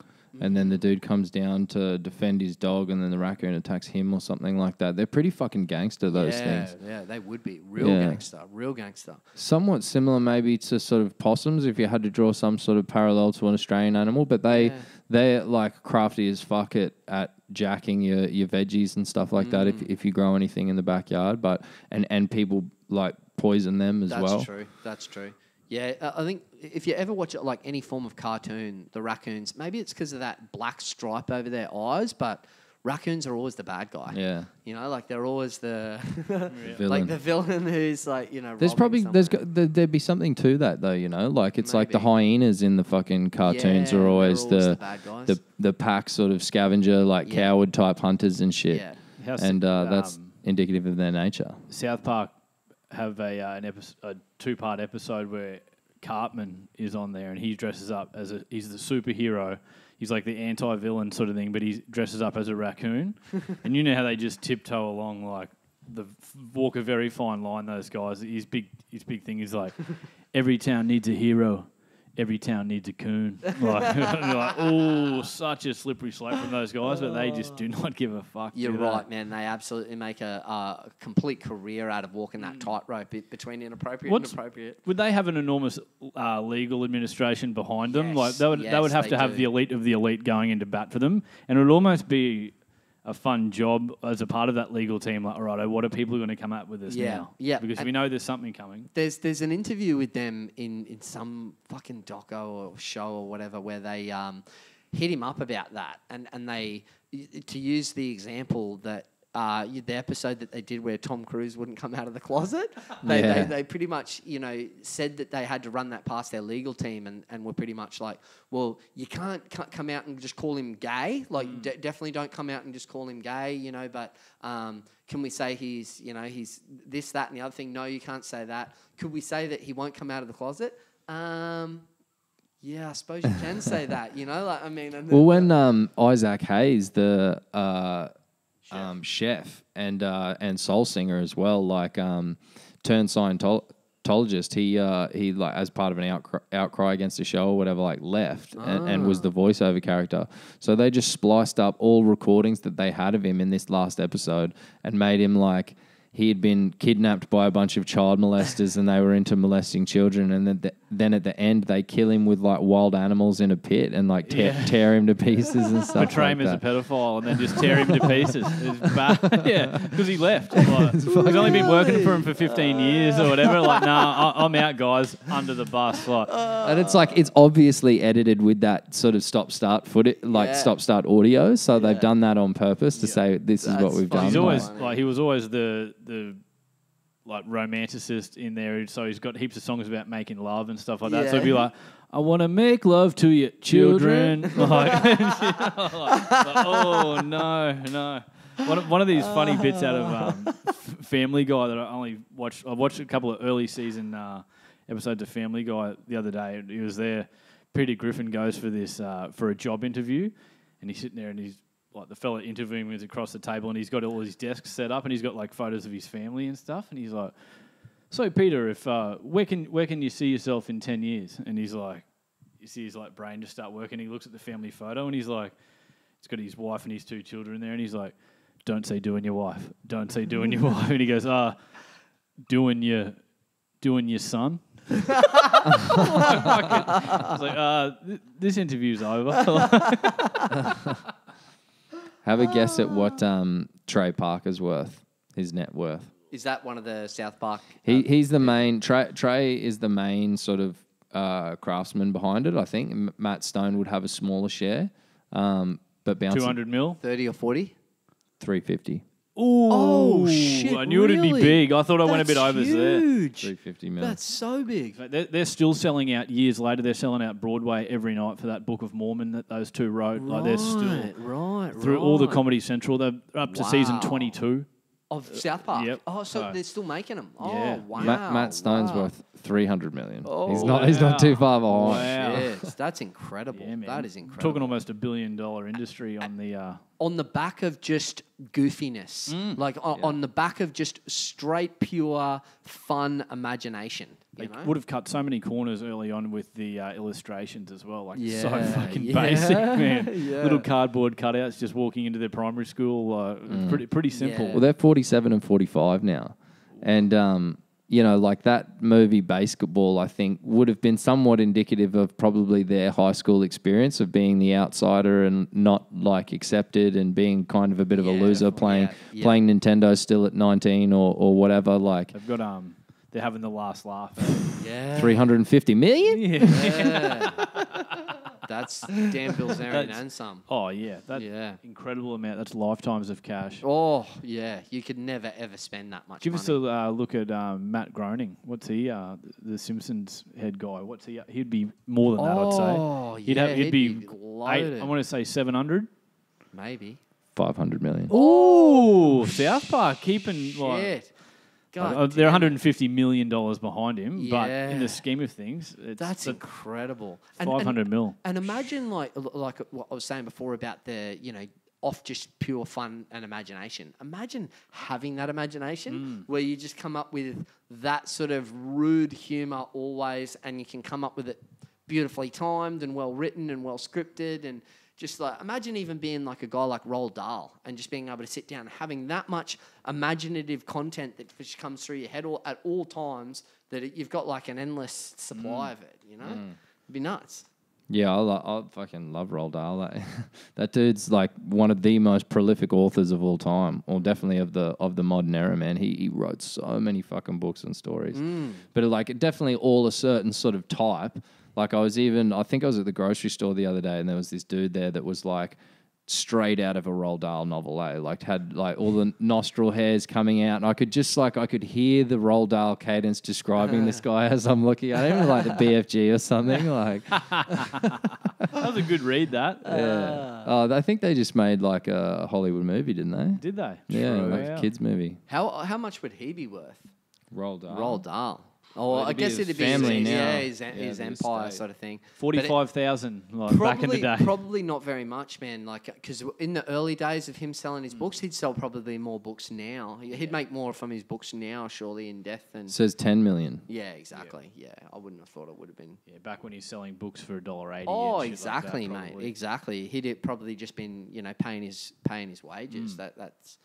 and then the mm. dude comes down to defend his dog, and then the raccoon attacks him or something like that. They're pretty fucking gangster, those yeah, things. yeah, they would be real Yeah. gangster, real gangster. Somewhat similar, maybe to sort of possums, if you had to draw some sort of parallel to an Australian animal, but they Yeah. They're like crafty as fuck at, at jacking your, your veggies and stuff like that. Mm. If if you grow anything in the backyard, but and and people like poison them as well. That's well. true. That's true. Yeah, uh, I think if you ever watch it like any form of cartoon, the raccoons, maybe it's because of that black stripe over their eyes, but raccoons are always the bad guy. Yeah, You know, like they're always the Villain. like the villain who's like you know. There's robbing probably there's someone. got, there, there'd be something to that though, you know. Like it's like the hyenas in the fucking cartoons Yeah, are always, always the the bad guys. the the pack sort of scavenger, like Yeah. coward type hunters and shit. Yeah. How and sick, uh, that's um, indicative of their nature. South Park have a uh, an episode, a two part episode where Cartman is on there and he dresses up as a he's the superhero. He's like the anti villain sort of thing, but he dresses up as a raccoon. and you know how they just tiptoe along like the walk a very fine line. Those guys. His big his big thing is like every town needs a hero. Every town needs a coon. Like, like, oh, such a slippery slope from those guys, but they just do not give a fuck. You're do they? right, man. They absolutely make a, a complete career out of walking that tightrope between inappropriate What's- and appropriate. Would they have an enormous uh, legal administration behind them? like they would, they would have they to have the elite of the elite going into bat for them, and it would almost be a fun job as a part of that legal team. Like, all right, what are people going to come up with us Yeah, now? yeah, because and- we know there's something coming. There's there's an interview with them in, in some fucking doco or show or whatever where they um, hit him up about that and and they to use the example that uh, the episode that they did where Tom Cruise wouldn't come out of the closet, they, Yeah. they, they pretty much you know said that they had to run that past their legal team and, and were pretty much like, well, you can't, come out and just call him gay, like de- definitely don't come out and just call him gay, you know, but um, can we say he's you know he's this that and the other thing? No, you can't say that. Could we say that he won't come out of the closet? Um, yeah, I suppose you can say that. You know, like I mean, Well, when um, Isaac Hayes, the uh, um, chef and uh, and soul singer as well, like um, turned Scientologist, he uh, he like as part of an outcry, outcry against the show or whatever, like left and, and was the voiceover character. So they just spliced up all recordings that they had of him in this last episode and made him like. He had been kidnapped by a bunch of child molesters, and they were into molesting children. And then, the, then at the end, they kill him with like wild animals in a pit and like tear, Yeah. tear him to pieces and stuff. Portray like him as a pedophile and then just tear him to pieces. Bad. yeah, because he left. Like, he's only been working for him for 15 years or whatever. Like, nah, I- I'm out, guys, under the bus. Like, and it's like it's obviously edited with that sort of stop start footage, like Yeah. stop start audio. So Yeah. they've done that on purpose to say this is what we've done. he's always like he was always the the like romanticist in there. So he's got heaps of songs about making love and stuff like that. So he'd be like, "I want to make love to your children." like, like, oh no, no. One of, one of these funny bits out of um, Family Guy that I only watched. I watched a couple of early season uh, episodes of Family Guy the other day. He was there. Peter Griffin goes for this uh, for a job interview, and he's sitting there and he's like the fella interviewing is across the table, and he's got all his desks set up, and he's got like photos of his family and stuff, and he's like, "So Peter, if uh, where can where can you see yourself in ten years?" And he's like, you see his like brain just start working. He looks at the family photo, and he's like, it's got his wife and his two children there, and he's like, "Don't say doing your wife, don't say doing your wife," and he goes, "Ah, doing your doing your son." I was like, uh, th- this interview's over. Have a guess at what um, Trey Parker's worth, his net worth. is that one of the South Park? He he's the main Trey. Trey is the main sort of uh, craftsmen behind it. I think M- Matt Stone would have a smaller share, um, but bounce Two hundred mil. Thirty or forty. three fifty. Ooh, Oh, shit, I knew it'd be really? big. I thought I went a bit That's over there. huge. Three fifty mil. That's so big. They're, they're still selling out years later. They're selling out Broadway every night for that Book of Mormon that those two wrote. Like they're still Right, right, through all the right. Comedy Central. They're up to season Wow. twenty-two. Of South Park. yep. Oh, so So- they're still making them. Oh, Yeah. wow. Matt, Matt Stone's wow. worth three hundred million. he's Oh, not. He's not too far Wow. behind. Yes, that's incredible. Yeah, man. That is incredible. Talking almost a billion-dollar industry on the. Uh, on the back of just goofiness, Mm. like on the back of just straight, pure, fun imagination. You They know? would have cut so many corners early on with the uh, illustrations as well. Like so fucking yeah, basic, man. yeah. Little cardboard cutouts just walking into their primary school. Uh, Pretty pretty simple. Yeah. Well, they're 47 and 45 now. And, um, you know, like that movie BASEketball, I think, would have been somewhat indicative of probably their high school experience of being the outsider and not like accepted and being kind of a bit of a Yeah, loser yeah, playing yeah. playing Nintendo still at 19 or, or whatever. Like They've got um, they're having the last laugh. yeah. 350 million? yeah. Yeah. That's Dan Bilzerian That's- and some. Oh yeah, that Yeah. incredible amount. That's lifetimes of cash. Oh, yeah. You could never, ever spend that much Give money. us a uh, look at um, Matt Groening. What's he? Uh, the Simpsons head guy. What's he? He'd be more than that. Oh, I'd say. He'd yeah, have. He'd, he'd be. be eight. I want to say seven hundred. Maybe. 500 million. Ooh, South Park keeping like. Shit. God Uh, uh they're 150 million dollars behind him, but in the scheme of things, it's That's incredible. And- and- 500 mil. And imagine like like uh, what I was saying before about the you know off just pure fun and imagination. Imagine having that imagination hmm. where you just come up with that sort of rude humor always, and you can come up with it beautifully timed and well written and well scripted and. Just like imagine even being like a guy like Roald Dahl and just being able to sit down and having that much imaginative content that just comes through your head all, at all times that it, you've got like an endless supply mm. of it. You know, mm. it'd be nuts. Yeah, I, I fucking love Roald Dahl. That, that dude's like one of the most prolific authors of all time, or definitely of the of the modern era. Man, he he wrote so many fucking books and stories. Mm. But like, definitely all a certain sort of type. Like I was even, I think I was at the grocery store the other day, and there was this dude there that was like straight out of a Roald Dahl novel. Eh? Like had like all the nostril hairs coming out, and I could just like I could hear the Roald Dahl cadence describing this guy as I'm looking at him, like the BFG or something. Like, That was a good read. That yeah. Oh, I think they just made like a Hollywood movie, didn't they? did they? Yeah, True, like yeah. a kids movie. How how much would he be worth? Roald Dahl. Roald Dahl. Oh, Well, I it'd be guess his it'd be family his, now. yeah, his, Yeah, his empire sort of thing. Forty-five thousand, like Probably, back in the day. probably not very much, man. Like, because in the early days of him selling his books, he'd sell probably more books now. He- He'd make more from his books now, surely, in death than. says 10 million. Yeah, exactly. Yeah, I wouldn't have thought it would have been. yeah, back when he's selling books for a dollar eighty. Oh, and shit like that, exactly, mate. Exactly. He'd have probably just been, you know, paying his paying his wages. Hmm. That that's,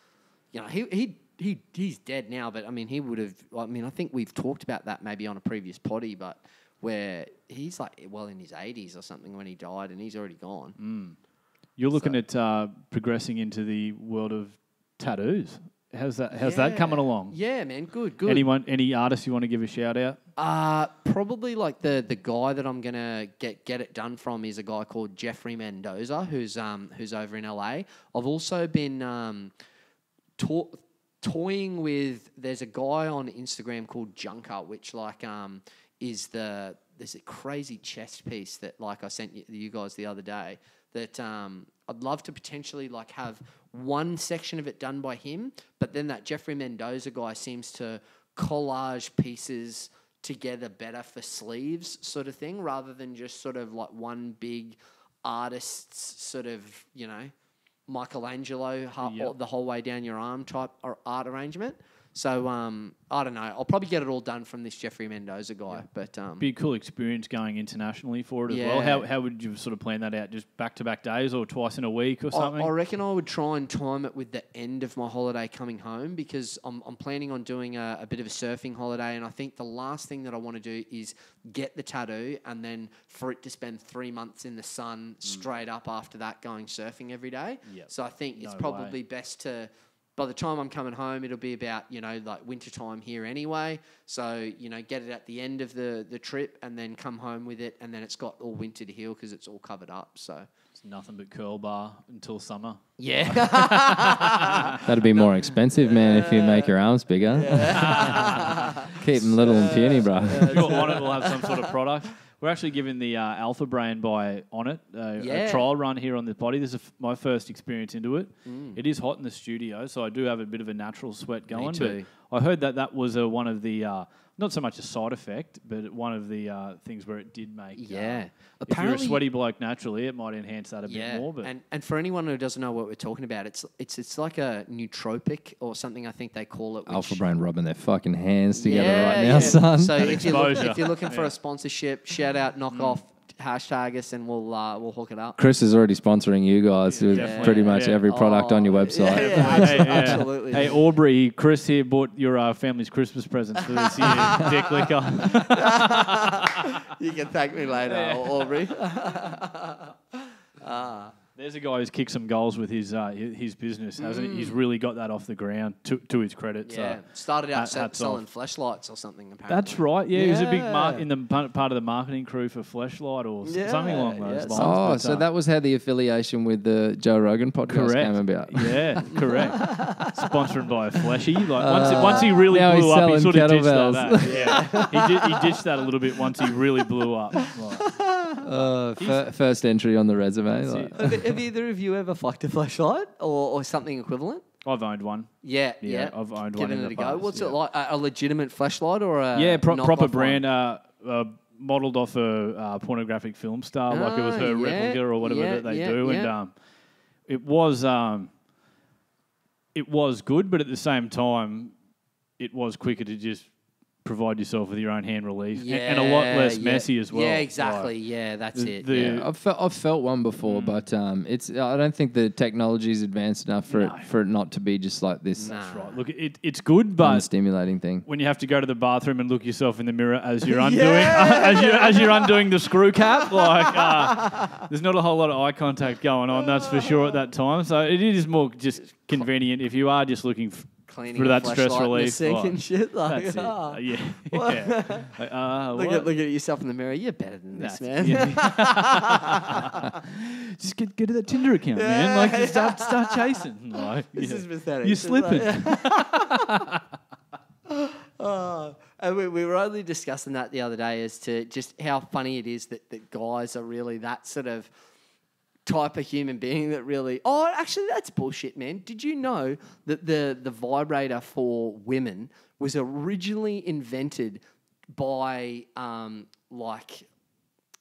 you know, he he he he's dead now. But I mean, he would have. I mean, I think we've talked about that maybe on a previous potty, but where he's like well in his eighties or something when he died, and he's already gone. Hmm. You're looking at uh, progressing into the world of tattoos. How's that? How's that coming along? Yeah, man. Good, good. Anyone, any artists you want to give a shout out? Uh, probably like the the guy that I'm gonna get get it done from is a guy called Jeffrey Mendoza, who's um who's over in LA. I've also been um to- toying with. There's a guy on Instagram called Junker, which like um is the there's a crazy chest piece that like I sent you, you guys the other day that um I'd love to potentially like have one section of it done by him, but then that Jeffrey Mendoza guy seems to collage pieces together better for sleeves sort of thing rather than just sort of like one big artist's sort of you know Michelangelo Yep. the whole way down your arm type or art arrangement. So um, I don't know. I'll probably get it all done from this Jeffrey Mendoza guy. But um, Be a cool experience going internationally for it as well. How, how would you sort of plan that out? Just back to back days or twice in a week or something? I reckon I would try and time it with the end of my holiday coming home because I'm, I'm planning on doing a, a bit of a surfing holiday. And I think the last thing that I want to do is get the tattoo and then for it to spend three months in the sun straight up after that going surfing every day. Yep. So I think it's No way. probably best to by the time I'm coming home, it'll be about you know like winter time here anyway. So you know, get it at the end of the the trip, and then come home with it, and then it's got all winter to heal because it's all covered up. So It's nothing but curl bar until summer. yeah, That'd be more expensive, man, if you make your arms bigger. Keep them little and puny, bro. If you're on it, we'll have some sort of product. We're actually giving the uh, Alpha Brain by Onnit uh, Yeah. a trial run here on the body. This is f- my first experience into it. Mm. It is hot in the studio, so I do have a bit of a natural sweat going. Me too. But I heard that that was uh, one of the uh, not so much a side effect, but one of the uh, things where it did make. uh, Yeah. if you're a sweaty bloke naturally, it might enhance that a bit more. But and and for anyone who doesn't know what we're talking about, it's it's it's like a nootropic or something. I think they call it. which- Alpha Brain rubbing their fucking hands together right now, yeah. son. So if you're, look, if you're looking for Yeah. a sponsorship, shout out, knock off, hashtag us, and we'll uh, we'll hook it up. Chris is already sponsoring you guys with definitely. pretty much Yeah. every product on your Oh, website. yeah, yeah. Hey, yeah. Absolutely. Hey, Aubrey, Chris here bought your uh, family's Christmas presents for this year. Dick liquor. you can thank me later, Aubrey. There's a guy who's kicked some goals with his uh, his business, hasn't he? He's Mm. really got that off the ground to, to his credit. Yeah, So. started out hat- se- selling off. Fleshlights or something. Apparently, That's right. Yeah, he was a big mar- in the part of the marketing crew for Fleshlight or s- something along Yeah, those yeah. lines. Oh, but, so uh, that was how the affiliation with the Joe Rogan podcast correct. came about. Yeah, correct. Sponsored by a Fleshy. Like once, it, once he really blew up, he sort of ditched all that. Yeah, he, did, he ditched that a little bit once he really blew up. Like, Uh, fir- first entry on the resume. Like- have, have either of you ever fucked a Fleshlight or, or something equivalent? I've owned one. Yeah, Yeah, yeah. I've owned one Giving in it the a go. past, What's yeah. it like? A, a legitimate Fleshlight or a yeah, pro- proper knockoff brand. one? Uh, uh, modeled off a uh, pornographic film star, like it was Ah, her yeah, replica or whatever yeah, that they yeah, do, and yeah. um, it was um, it was good, but at the same time, it was quicker to just provide yourself with your own hand relief and, and a lot less yeah. messy as well. Yeah, Like, exactly. yeah, that's the- it. the- yeah. I've felt I've felt one before, Mm. but um, it's I don't think the technology is advanced enough for No. it for it not to be just like this Nah. That's right. Look, it, it's good, but stimulating thing. when you have to go to the bathroom and look yourself in the mirror as you're undoing as you as you're undoing the screw cap, like uh, there's not a whole lot of eye contact going on. That's for sure at that time. So it is more just convenient if you are just looking f- Cleaning for that stress relief. sink like, and shit. Like, that's it. ah. Uh, yeah. yeah. Like, uh, Look what? at look at yourself in the mirror. You're better than this, man. yeah. just get get to that Tinder account, man. Like just start start chasing. Like, This yeah. is pathetic. You're slipping. Oh, and we, we were only discussing that the other day as to just how funny it is that, that guys are really that sort of type of human being that really. Oh, actually, that's bullshit, man. Did you know that the, the vibrator for women was originally invented by um, like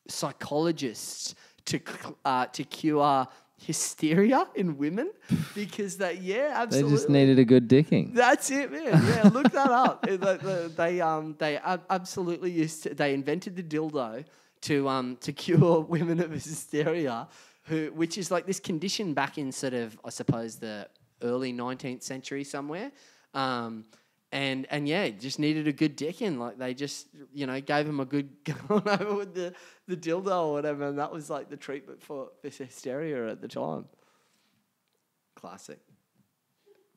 psychologists to uh, to cure hysteria in women because they yeah absolutely They just needed a good dicking. that's it, man. Yeah, look that up. It- the- the- they um they absolutely used to, they invented the dildo to um to cure women of hysteria, who which is like this condition back in sort of I suppose the early nineteenth century somewhere. Um, and and yeah, just needed a good dick in. Like they just you know gave him a good going over with the the dildo or whatever, and that was like the treatment for this hysteria at the time. Classic.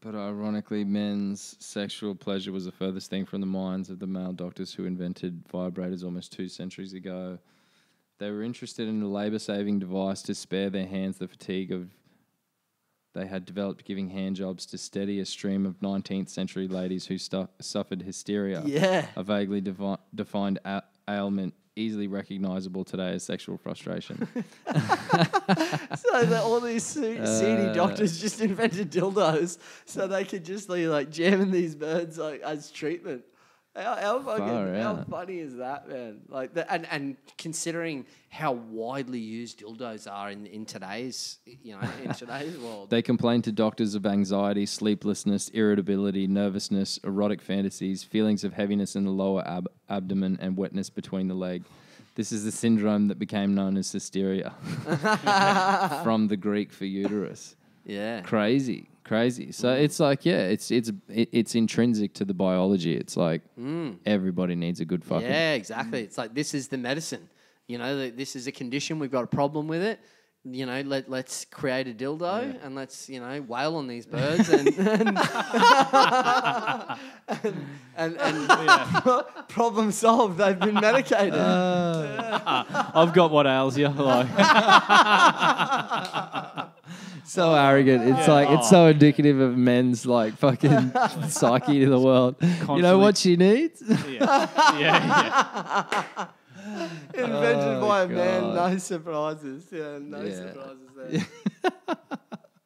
But ironically, men's sexual pleasure was the furthest thing from the minds of the male doctors who invented vibrators almost two centuries ago. They were interested in a labor saving device to spare their hands the fatigue of they had developed giving hand jobs to steady a stream of 19th century ladies who stu- suffered hysteria, Yeah. a vaguely devi- defined a- ailment easily recognizable today as sexual frustration. So that all these se- seedy Uh, doctors just invented dildos so they could just be like jamming these birds like as treatment. How, how fucking Far how out. funny is that, man? Like, the, and and considering how widely used dildos are in, in today's you know in today's world. They complain to doctors of anxiety, sleeplessness, irritability, nervousness, erotic fantasies, feelings of heaviness in the lower ab- abdomen, and wetness between the leg. This is the syndrome that became known as hysteria, from the Greek for uterus. yeah. Crazy, crazy. So mm. it's like, yeah, it's it's it, it's intrinsic to the biology. It's like mm. everybody needs a good fucking. Yeah, exactly. It's like this is the medicine. You know, that this is a condition. We've got a problem with it. You know, let let's create a dildo and let's you know wail on these birds and and and, and, and problem solved. They've been medicated. Uh, I've got what ails you. Like, so arrogant. It's like it's so oh. indicative of men's like fucking psyche to the world. You know what she needs? yeah, yeah, yeah. Invented by a man. Oh, No surprises. Yeah, no Yeah. surprises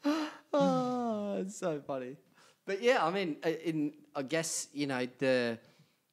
there. oh, it's so funny. But yeah, I mean, uh, in I guess you know the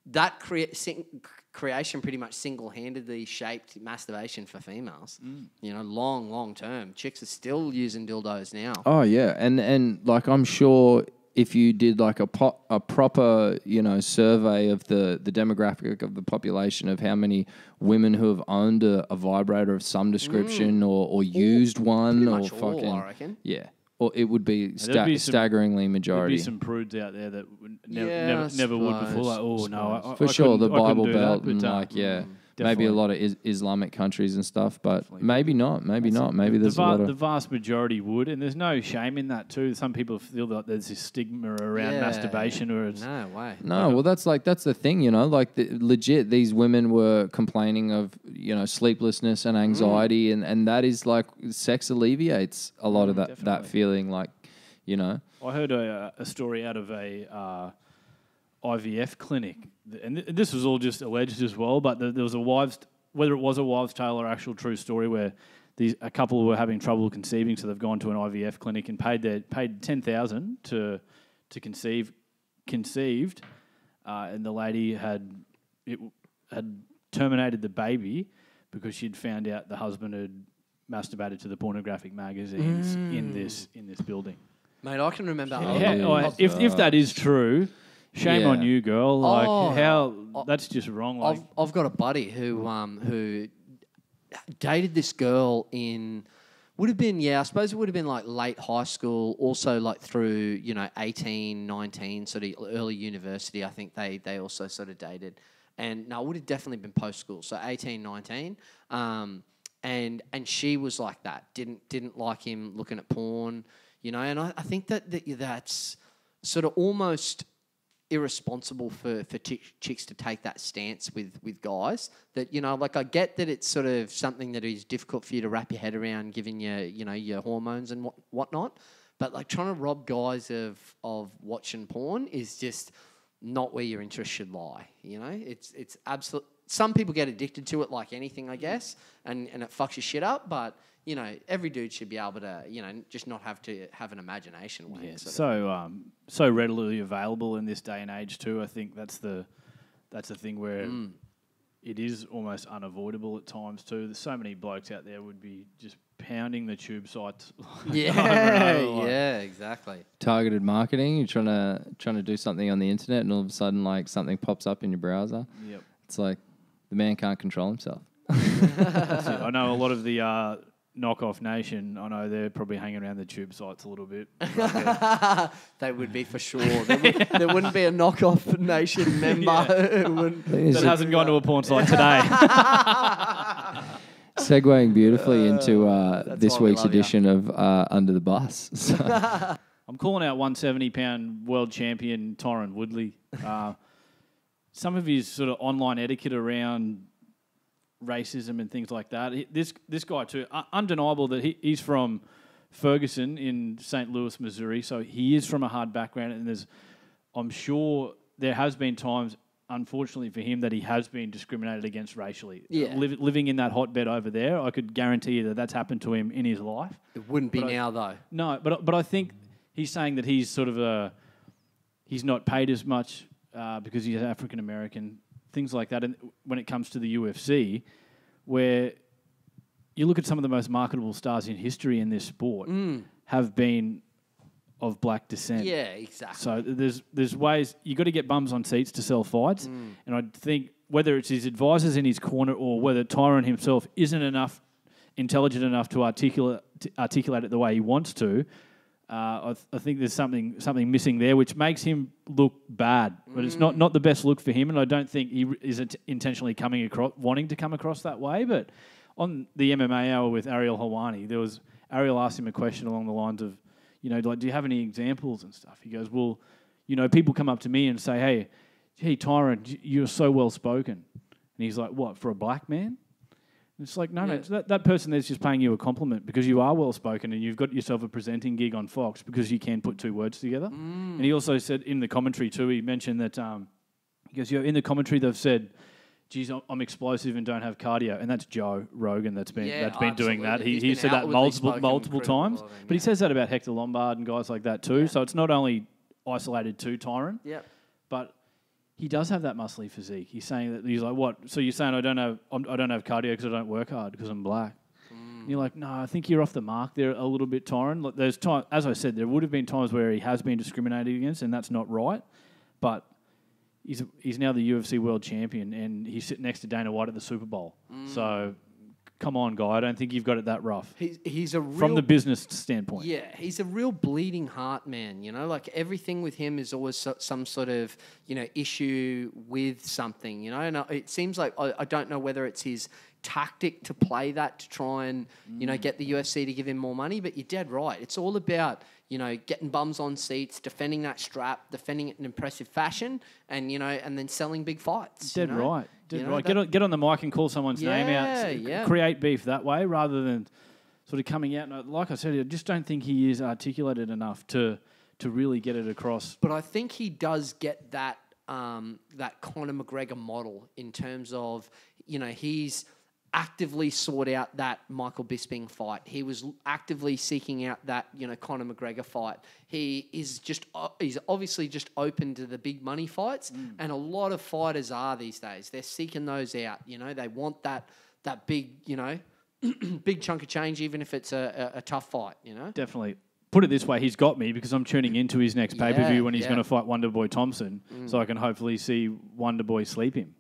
that crea- sing, creation pretty much single-handedly shaped masturbation for females. You know, long, long term. Chicks are still using dildos now. Oh yeah, and and like I'm sure if you did like a po- a proper you know survey of the the demographic of the population of how many women who have owned a, a vibrator of some description or, or used one or much all, fucking I reckon. yeah, or it would be, sta- be some- staggeringly There'd majority be some prudes out there that would never, Yeah, never, never would before. Like, oh no, I, I, for I sure the couldn't- I couldn't Bible do that, Belt but, and uh, like yeah. Maybe definitely. a lot of is- Islamic countries and stuff, but Definitely. maybe not. Maybe not. Maybe the, there's a va- lot of the vast majority would, and there's no shame in that too. Some people feel that there's this stigma around Yeah. masturbation, or it's No way. No, well, that's like that's the thing, you know. Like the, legit, these women were complaining of you know sleeplessness and anxiety, and and that is like sex alleviates a lot of that that feeling. Like, you know, I heard a, a story out of a uh, IVF clinic, th- and this was all just alleged as well. But there was a wives, whether it was a wives' tale or actual true story, where these a couple were having trouble conceiving, so they've gone to an IVF clinic and paid their paid ten thousand to to conceive, conceived, uh, and the lady had it had terminated the baby because she'd found out the husband had masturbated to the pornographic magazines in this in this building. Mate, I can remember. Yeah. Yeah, Oh, if if that is true, shame on you, girl. Like Oh, how that's just wrong. Like I've, I've got a buddy who um who dated this girl in would have been yeah I suppose it would have been like late high school also like through you know 18 19 sort of early university I think they they also sort of dated and no it would have definitely been post school so 18 19 um and and she was like that didn't didn't like him looking at porn you know and I, I think that, that that's sort of almost irresponsible for for chick- chicks to take that stance with with guys that you know like I get that it's sort of something that is difficult for you to wrap your head around given your you know your hormones and what whatnot. But like trying to rob guys of of watching porn is just not where your interest should lie you know? It's it's absolute some people get addicted to it like anything I guess and and it fucks your shit up but you know every dude should be able to you know just not have to have an imagination when yeah, so um, so readily available in this day and age too. I think that's the that's the thing where Mm. it is almost unavoidable at times too. There's so many blokes out there would be just pounding the tube sites. like, Yeah, over, like- yeah, exactly. targeted marketing. You're trying to trying to do something on the internet, and all of a sudden, like something pops up in your browser. Yep. It's like the man can't control himself. I know a lot of the uh, knockoff nation. I know they're probably hanging around the tube sites a little bit. They would be for sure. There, would, there wouldn't be a knockoff nation member who wouldn't. Thing is, that hasn't gone to a porn site today. segueing beautifully into uh, this week's love ya. edition of uh, Under the Bus. So, I'm calling out 170 pound world champion Tyron Woodley. Uh, some of his sort of online etiquette around racism and things like that. This this guy too, uh, undeniable that he, he's from Ferguson in St. Louis, Missouri. So he is from a hard background, and there's, I'm sure there has been times, unfortunately for him, that he has been discriminated against racially. Yeah. Liv- living in that hotbed over there, I could guarantee you that that's happened to him in his life. It wouldn't be But I- now though. No, but but I think he's saying that he's sort of a he's not paid as much uh, because he's African American, things like that. And when it comes to the UFC, where you look at some of the most marketable stars in history in this sport have been of black descent. Yeah, exactly. So there's there's ways you got to get bums on seats to sell fights, and I think whether it's his advisors in his corner or whether Tyron himself isn't enough intelligent enough to articulate to articulate it the way he wants to. Uh, I, th- I think there's something something missing there, which makes him look bad. But it's not, not the best look for him, and I don't think he is int- intentionally coming across, wanting to come across that way. But on the MMA hour with Ariel Helwani, there was Ariel asked him a question along the lines of, you know, like, do you have any examples and stuff? He goes, well, you know, people come up to me and say, hey, hey, Tyron, you're so well spoken. And he's like, what, for a black man? It's like, no, no, that, that person there's just paying you a compliment because you are well spoken and you've got yourself a presenting gig on Fox because you can put two words together. And he also said in the commentary too, he mentioned that, um, he goes, you know, in the commentary they've said, geez, I'm- explosive and don't have cardio. And that's Joe Rogan that's been, Yeah, that's been doing that. He, he said that multiple, multiple times. But he says that about Hector Lombard and guys like that too. So it's not only isolated to Tyron, Yep. but he does have that muscly physique. He's saying that he's like, what? So you're saying I don't have I'm, I don't have cardio because I don't work hard because I'm black. Hmm. And you're like, no, I think you're off the mark there a little bit, Tyron. Like, there's time, as I said, there would have been times where he has been discriminated against, and that's not right. But he's he's now the UFC world champion, and he's sitting next to Dana White at the Super Bowl. Hmm. So, come on, guy, I don't think you've got it that rough He's he's a real from the business standpoint. Yeah, he's a real bleeding heart man. You know, like everything with him is always so, some sort of you know issue with something. You know, and uh, it seems like I, I don't know whether it's his tactic to play that to try and you know mm. get the UFC to give him more money. But you're dead right. It's all about you know getting bums on seats, defending that strap, defending it in impressive fashion, and you know, and then selling big fights. you Dead know? right. Dead You know, right. get, on, get on the mic and call someone's name out. Yeah. Create beef that way rather than sort of coming out. And like I said, I just don't think he is articulated enough to to really get it across. But I think he does get that um, that Conor McGregor model in terms of you know he's actively sought out that Michael Bisping fight. He was actively seeking out that you know Conor McGregor fight. He is just o- he's obviously just open to the big money fights, mm. and a lot of fighters are these days. They're seeking those out. You know, they want that that big you know big chunk of change, even if it's a, a, a tough fight. You know. Definitely. Put it this way, he's got me because I'm tuning into his next pay per Yeah, view when he's yeah. going to fight Wonderboy Thompson, so mm. I can hopefully see Wonderboy sleep him.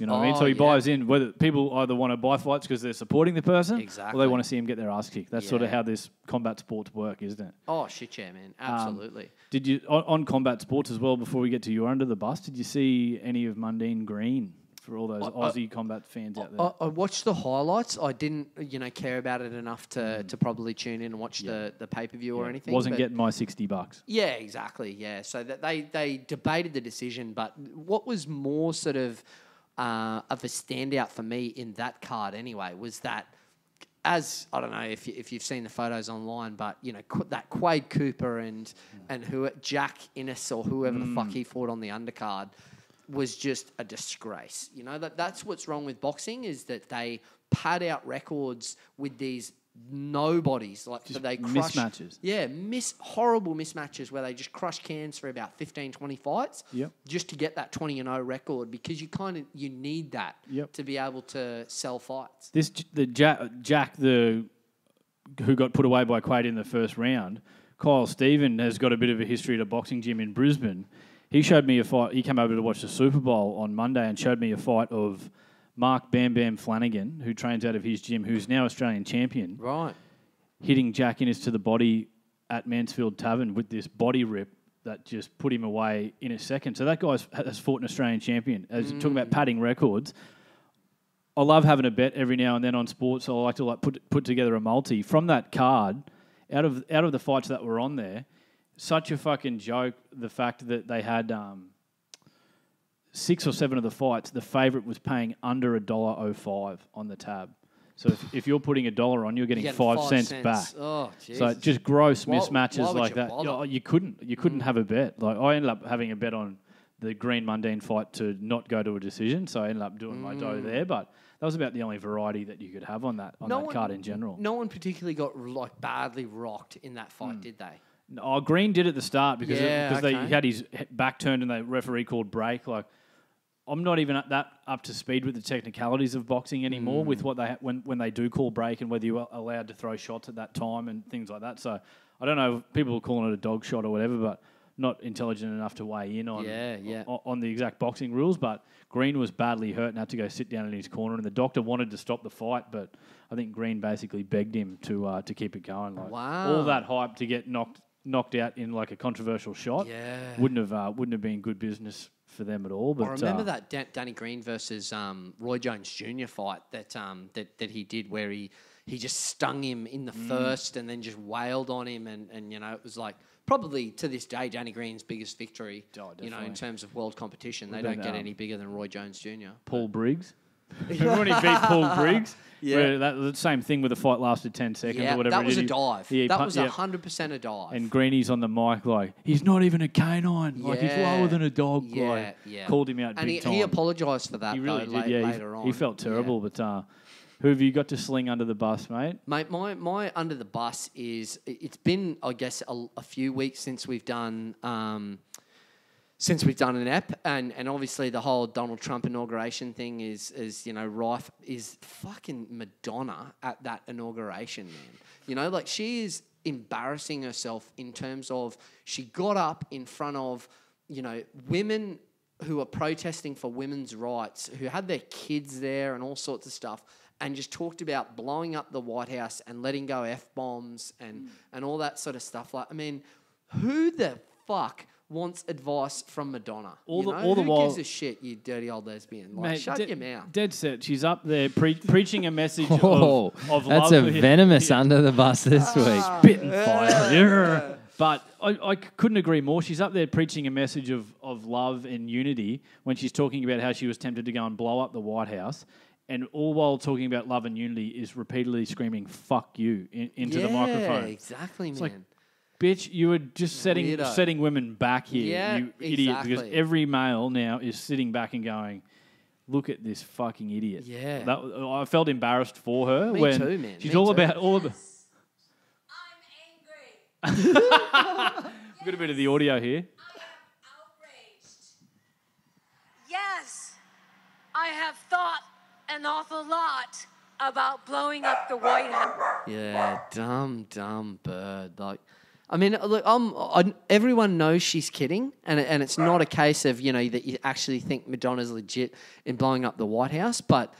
You know what I mean? Oh, So he yeah. buys in. Whether people either want to buy fights because they're supporting the person, or Exactly. they want to see him get their ass kicked. That's sort of Yeah. how this combat sports work, isn't it? Oh shit, yeah, man, Um, absolutely. Did you on, on combat sports as well? Before we get to you under the bus, did you see any of Mundine Green for all those Aussie combat fans out there? I, I watched the highlights. I didn't, you know, care about it enough to, to probably tune in and watch the, the pay per view or Mm. Anything. Wasn't but- getting my sixty bucks. Yeah, exactly. Yeah, so that they they debated the decision, but what was more sort of uh, of a standout for me in that card anyway was that. As I don't know if, you, if you've seen the photos online, but you know that Quade Cooper and and who Jack Innes or whoever the fuck he fought on the undercard was just a disgrace. You know that that's what's wrong with boxing is that they pad out records with these nobodies like Just they crush mismatches. yeah, miss horrible mismatches where they just crush cans for about 15, 20 fights. Yep. Just to get that 20 and 0 record because you kind of you need that Yep. to be able to sell fights. This the Jack, Jack the who got put away by Quade in the first round. Kyle Stephen has got a bit of a history at a boxing gym in Brisbane. He showed me a fight. He came over to watch the Super Bowl on Monday and showed me a fight of Mark Bam Bam Flanagan, who trains out of his gym, who's now Australian champion, Right. hitting Jack Innes to the body at Mansfield Tavern with this body rip that just put him away in a second. So that guy has fought an Australian champion. As you're talking about padding records, I love having a bet every now and then on sports. So I like to like put put together a multi from that card. Out of out of the fights that were on there, such a fucking joke. The fact that they had um, six or seven of the fights, the favourite was paying under a dollar oh five on the tab. So if, if you're putting a dollar on, you're getting Getting five, five cents, cents. back. Oh, So just gross Why- mismatches why like you that. bother? Mm. You, couldn't you couldn't have a bet. Like I ended up having a bet on the Green Mundine fight to not go to a decision, so I ended up doing my dough there. But that was about the only variety that you could have on that on that card in general. No one particularly got like badly rocked in that fight, did they? Oh, Green did at the start because Yeah, because they he had his back turned and the referee called break. Like I'm not even that up to speed with the technicalities of boxing anymore. Mm. With what they ha- when when they do call break and whether you're allowed to throw shots at that time and things like that. So I don't know. if People are calling it a dog shot or whatever, but not intelligent enough to weigh in on Yeah, yeah. o- on the exact boxing rules. But Green was badly hurt and had to go sit down in his corner, and the doctor wanted to stop the fight, but I think Green basically begged him to uh, to keep it going. Like Wow. all that hype to get knocked knocked out in like a controversial shot Yeah. wouldn't have uh, wouldn't have been good business for them at all. But I remember uh, that Dan- Danny Green versus um, Roy Jones Jr. fight that um, that that he did where he he just stung him in Mm. the first and then just wailed on him and and you know it was like probably to this day Danny Green's biggest victory. Oh, you know in terms of world competition, they don't get um, any bigger than Roy Jones Jr. Paul Briggs. Remember when he beat Paul Briggs? Yeah. That the same thing with the fight lasted ten seconds Yeah, or whatever. that was a dive. Yeah, that pu- was yeah. hundred percent a dive. And Greeny's on the mic like he's not even a canine. Like he's Yeah. lower than a dog. Yeah, like, yeah. Called him out and big he, time. he apologized for that He really though, did. la- yeah, he- later on. he, felt Yeah. terrible. But uh, who have you got to sling under the bus, mate? Mate, my, my under the bus is it's been I guess a, a few weeks since we've done um, since we've done an app, and, and obviously the whole Donald Trump inauguration thing is is you know rife is fucking Madonna at that inauguration man you know like she is embarrassing herself in terms of she got up in front of you know women who are protesting for women's rights, who had their kids there and all sorts of stuff, and just talked about blowing up the White House and letting go f bombs and mm. and all that sort of stuff. Like, I mean, who the fuck wants advice from Madonna? All You the- know? all the who while- gives a shit, you dirty old lesbian? Like, Mate, shut de- your mouth. Dead set. She's up there pre- preaching a message Oh, of, of that's love. a venomous under the bus this Ah. week. spitting fire. Yeah. But I, I c- couldn't agree more. She's up there preaching a message of, of love and unity when she's talking about how she was tempted to go and blow up the White House. And all while talking about love and unity is repeatedly screaming "fuck you" in, into yeah, the microphone. exactly, man. like, Bitch, you were just setting Weirdo. setting women back here, Yeah, you idiot. Because exactly. every male now is sitting back and going, "Look at this fucking idiot." Yeah. that, I felt embarrassed for her Me when too, man. she's Me all too. about all about. I'm angry. We've got a bit of the audio here. I am outraged. Yes, I have thought an awful lot about blowing up the White House. Yeah, dumb, dumb bird. Like, I mean, look, I'm, I, everyone knows she's kidding, and and it's not a case of you know that you actually think Madonna's legit in blowing up the White House, but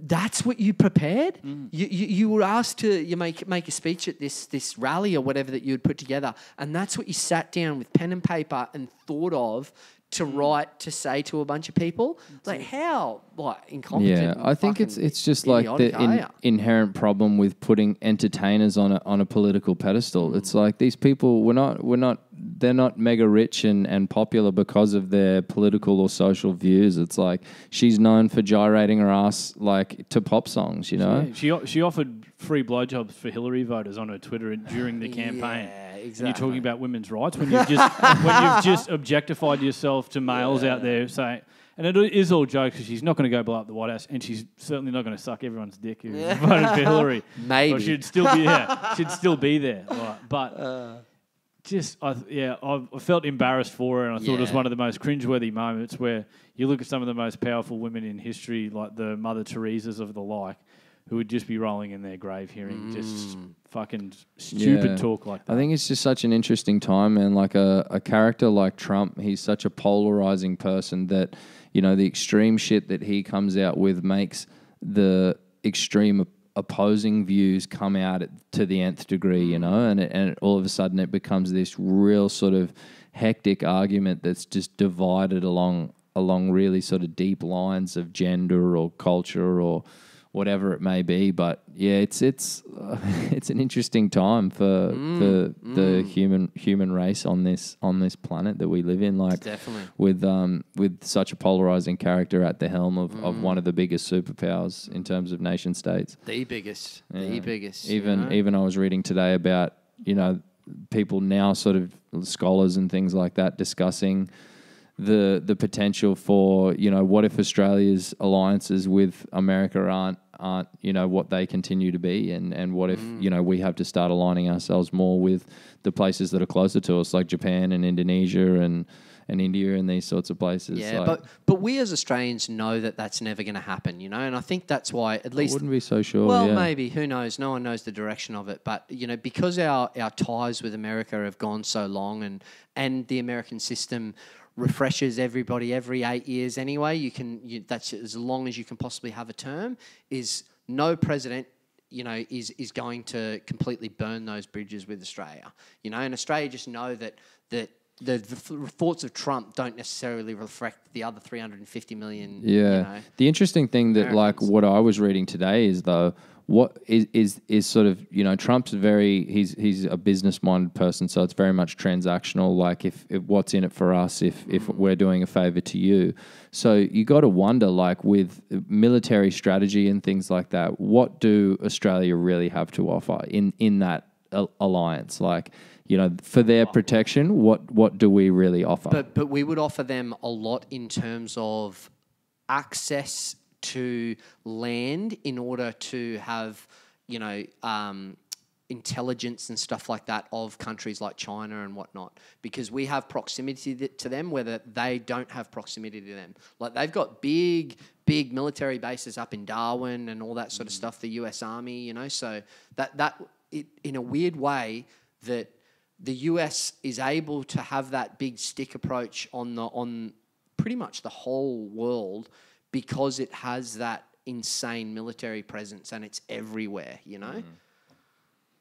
that's what you prepared. Mm. You, you you were asked to you make make a speech at this this rally or whatever that you had put together, and that's what you sat down with pen and paper and thought of to Mm. write to say to a bunch of people. Like how like incompetent. Yeah, I think it's it's just like the in, inherent problem with putting entertainers on a on a political pedestal. It's like these people we're not we're not they're not mega rich and, and popular because of their political or social views. It's like she's known for gyrating her ass like to pop songs, you know. Yeah, she she offered free blowjobs for Hillary voters on her Twitter during the campaign. Yeah, And you're talking about women's rights when you've just when you've just objectified yourself to males out there saying. And it is all jokes because she's not going to go blow up the White House, and she's certainly not going to suck everyone's dick who voted for Hillary. Maybe. or she'd still be yeah, she'd still be there. Like, but Uh. just I, yeah, I I felt embarrassed for her, and I thought it was one of the most cringeworthy moments where you look at some of the most powerful women in history, like the Mother Teresa's of the like, who would just be rolling in their grave hearing just mm. fucking stupid Yeah. talk like that. I think it's just such an interesting time, and like a, a character like Trump, he's such a polarizing person that, you know, the extreme shit that he comes out with makes the extreme opposing views come out at, to the nth degree, you mm. know, and, it, and it, all of a sudden it becomes this real sort of hectic argument that's just divided along along really sort of deep lines of gender or culture or whatever it may be. But yeah, it's it's uh, it's an interesting time for for the human human race on this on this planet that we live in. Like Definitely. with um with such a polarizing character at the helm of, of one of the biggest superpowers in terms of nation states. The biggest. The Yeah. biggest. you Even know? even I was reading today about you know people now sort of scholars and things like that discussing the the potential for you know what if Australia's alliances with America aren't aren't you know what they continue to be and and what if Mm. you know we have to start aligning ourselves more with the places that are closer to us like Japan and Indonesia and and India and these sorts of places Yeah, like, but but we as Australians know that that's never going to happen, you know, and I think that's why at I least wouldn't be so sure Well, yeah. maybe who knows? No one knows the direction of it, but you know, because our our ties with America have gone so long, and and the American system refreshes everybody every eight years anyway. You can you, that's as long as you can possibly have a term. Is no president. You know, is is going to completely burn those bridges with Australia. You know, and Australia just know that that the, the thoughts of Trump don't necessarily reflect the other 350 million. Yeah. You know. The interesting thing that like what I was reading today is though what is is is sort of you know Trump's very he's he's a business minded person so it's very much transactional. Like if, if what's in it for us if if Mm. we're doing a favor to you? So you got to wonder like with military strategy and things like that what do Australia really have to offer in in that al- alliance? Like you know for their protection what what do we really offer? But but we would offer them a lot in terms of access to land in order to have you know um, intelligence and stuff like that of countries like China and whatnot. Because we have proximity to them whether they don't have proximity to them. Like they've got big big military bases up in Darwin and all that sort of stuff the US Army you know? So that that it, in a weird way that the US is able to have that big stick approach on the on pretty much the whole world because it has that insane military presence and it's everywhere, you know?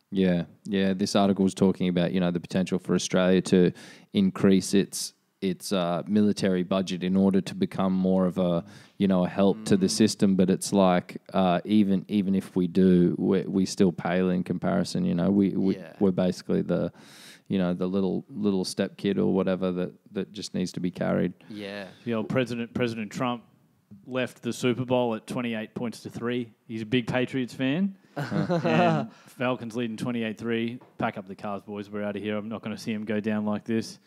Yeah, yeah. This article is talking about you know the potential for Australia to increase its its uh, military budget in order to become more of a you know a help to the system. But it's like uh, even even if we do, we, we still pale in comparison. You know, we, we Yeah. we're basically the you know the little little step kid or whatever that that just needs to be carried. Yeah. The old President President Trump left the Super Bowl at 28 points to three. He's a big Patriots fan. and Falcons leading 28-3. Pack up the cars, boys. We're out of here. I'm not going to see him go down like this.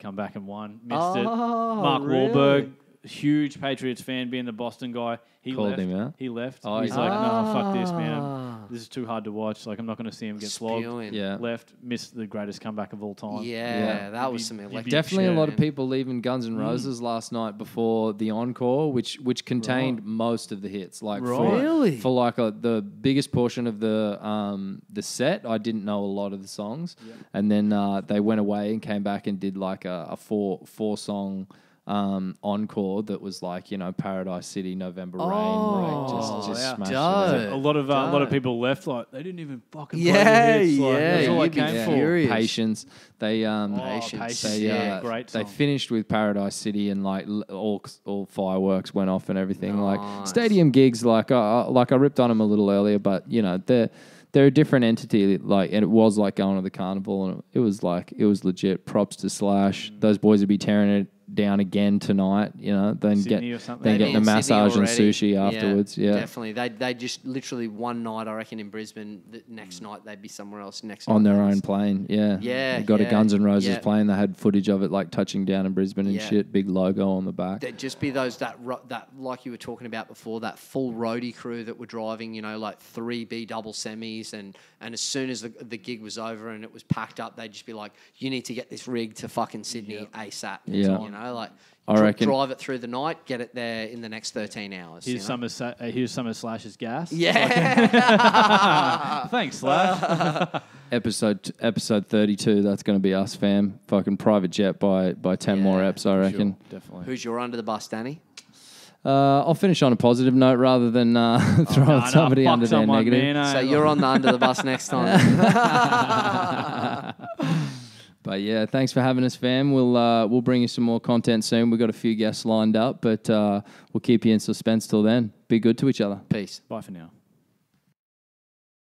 Come back and won. Missed it. Oh, Mark really? Wahlberg, huge Patriots fan, being the Boston guy. He Called left. him out? He left. Oh, He's he like, did. no, fuck this, Ah. man. This is too hard to watch. Like, I'm not going to see him get flogged. Spewing. Yeah. Left. Missed the greatest comeback of all time. Yeah, Yeah. that was You'd some be- you'd electric. be- Definitely a shit, lot of man. people leaving Guns N' Roses last night before the encore, which which contained most of the hits. Like for, Right. Really? for like a, the biggest portion of the um, the set, I didn't know a lot of the songs, and then uh, they went away and came back and did like a, a four four song. Um, encore that was like you know Paradise City, November Rain, right? Just, Oh, just yeah. smashed it. A lot of uh, a lot of people left. Like they didn't even fucking Yeah, play the hits. Like, yeah, that's all I you'd be came Yeah. for. furious. Patience. They um, Oh, Patience. Patience. they yeah, uh, great. they finished with Paradise City and like all all fireworks went off and everything. Like stadium gigs, like uh, uh, like I ripped on them a little earlier, but you know they're they're a different entity. Like and it was like going to the carnival, and it was like it was legit. Props to Slash. Mm. Those boys would be tearing it down again tonight. You know, then Sydney get then Maybe get the massage and sushi afterwards. Yeah. Definitely. They they just literally one night, I reckon, in Brisbane. The next night they'd be somewhere else. Next On night their own plane, yeah. Yeah, They got yeah, a Guns N' Roses yeah. plane. They had footage of it like touching down in Brisbane and Yeah. shit. Big logo on the back. There'd just be those that ro- that like you were talking about before that full roadie crew that were driving you know like three B double semis and and as soon as the, the gig was over and it was packed up they'd just be like you need to get this rig to fucking Sydney ASAP Yeah. you know like I dr- reckon- drive it through the night get it there in the next 13 hours you Here's know? some of Sa- uh, here's some of Slash's gas. yeah. Thanks, Slash. episode episode 32 that's going to be us fam. Fucking private jet by by 10 more Yeah, eps i reckon. Definitely. who's your under the bus Danny? Uh, i'll finish on a positive note rather than uh, throwing Nah, nah, somebody fuck under their negative. man, so you're on the under the bus next time but yeah thanks for having us fam. We'll uh, we'll bring you some more content soon. We've got a few guests lined up but uh, we'll keep you in suspense till then. Be good to each other. Peace. Bye for now.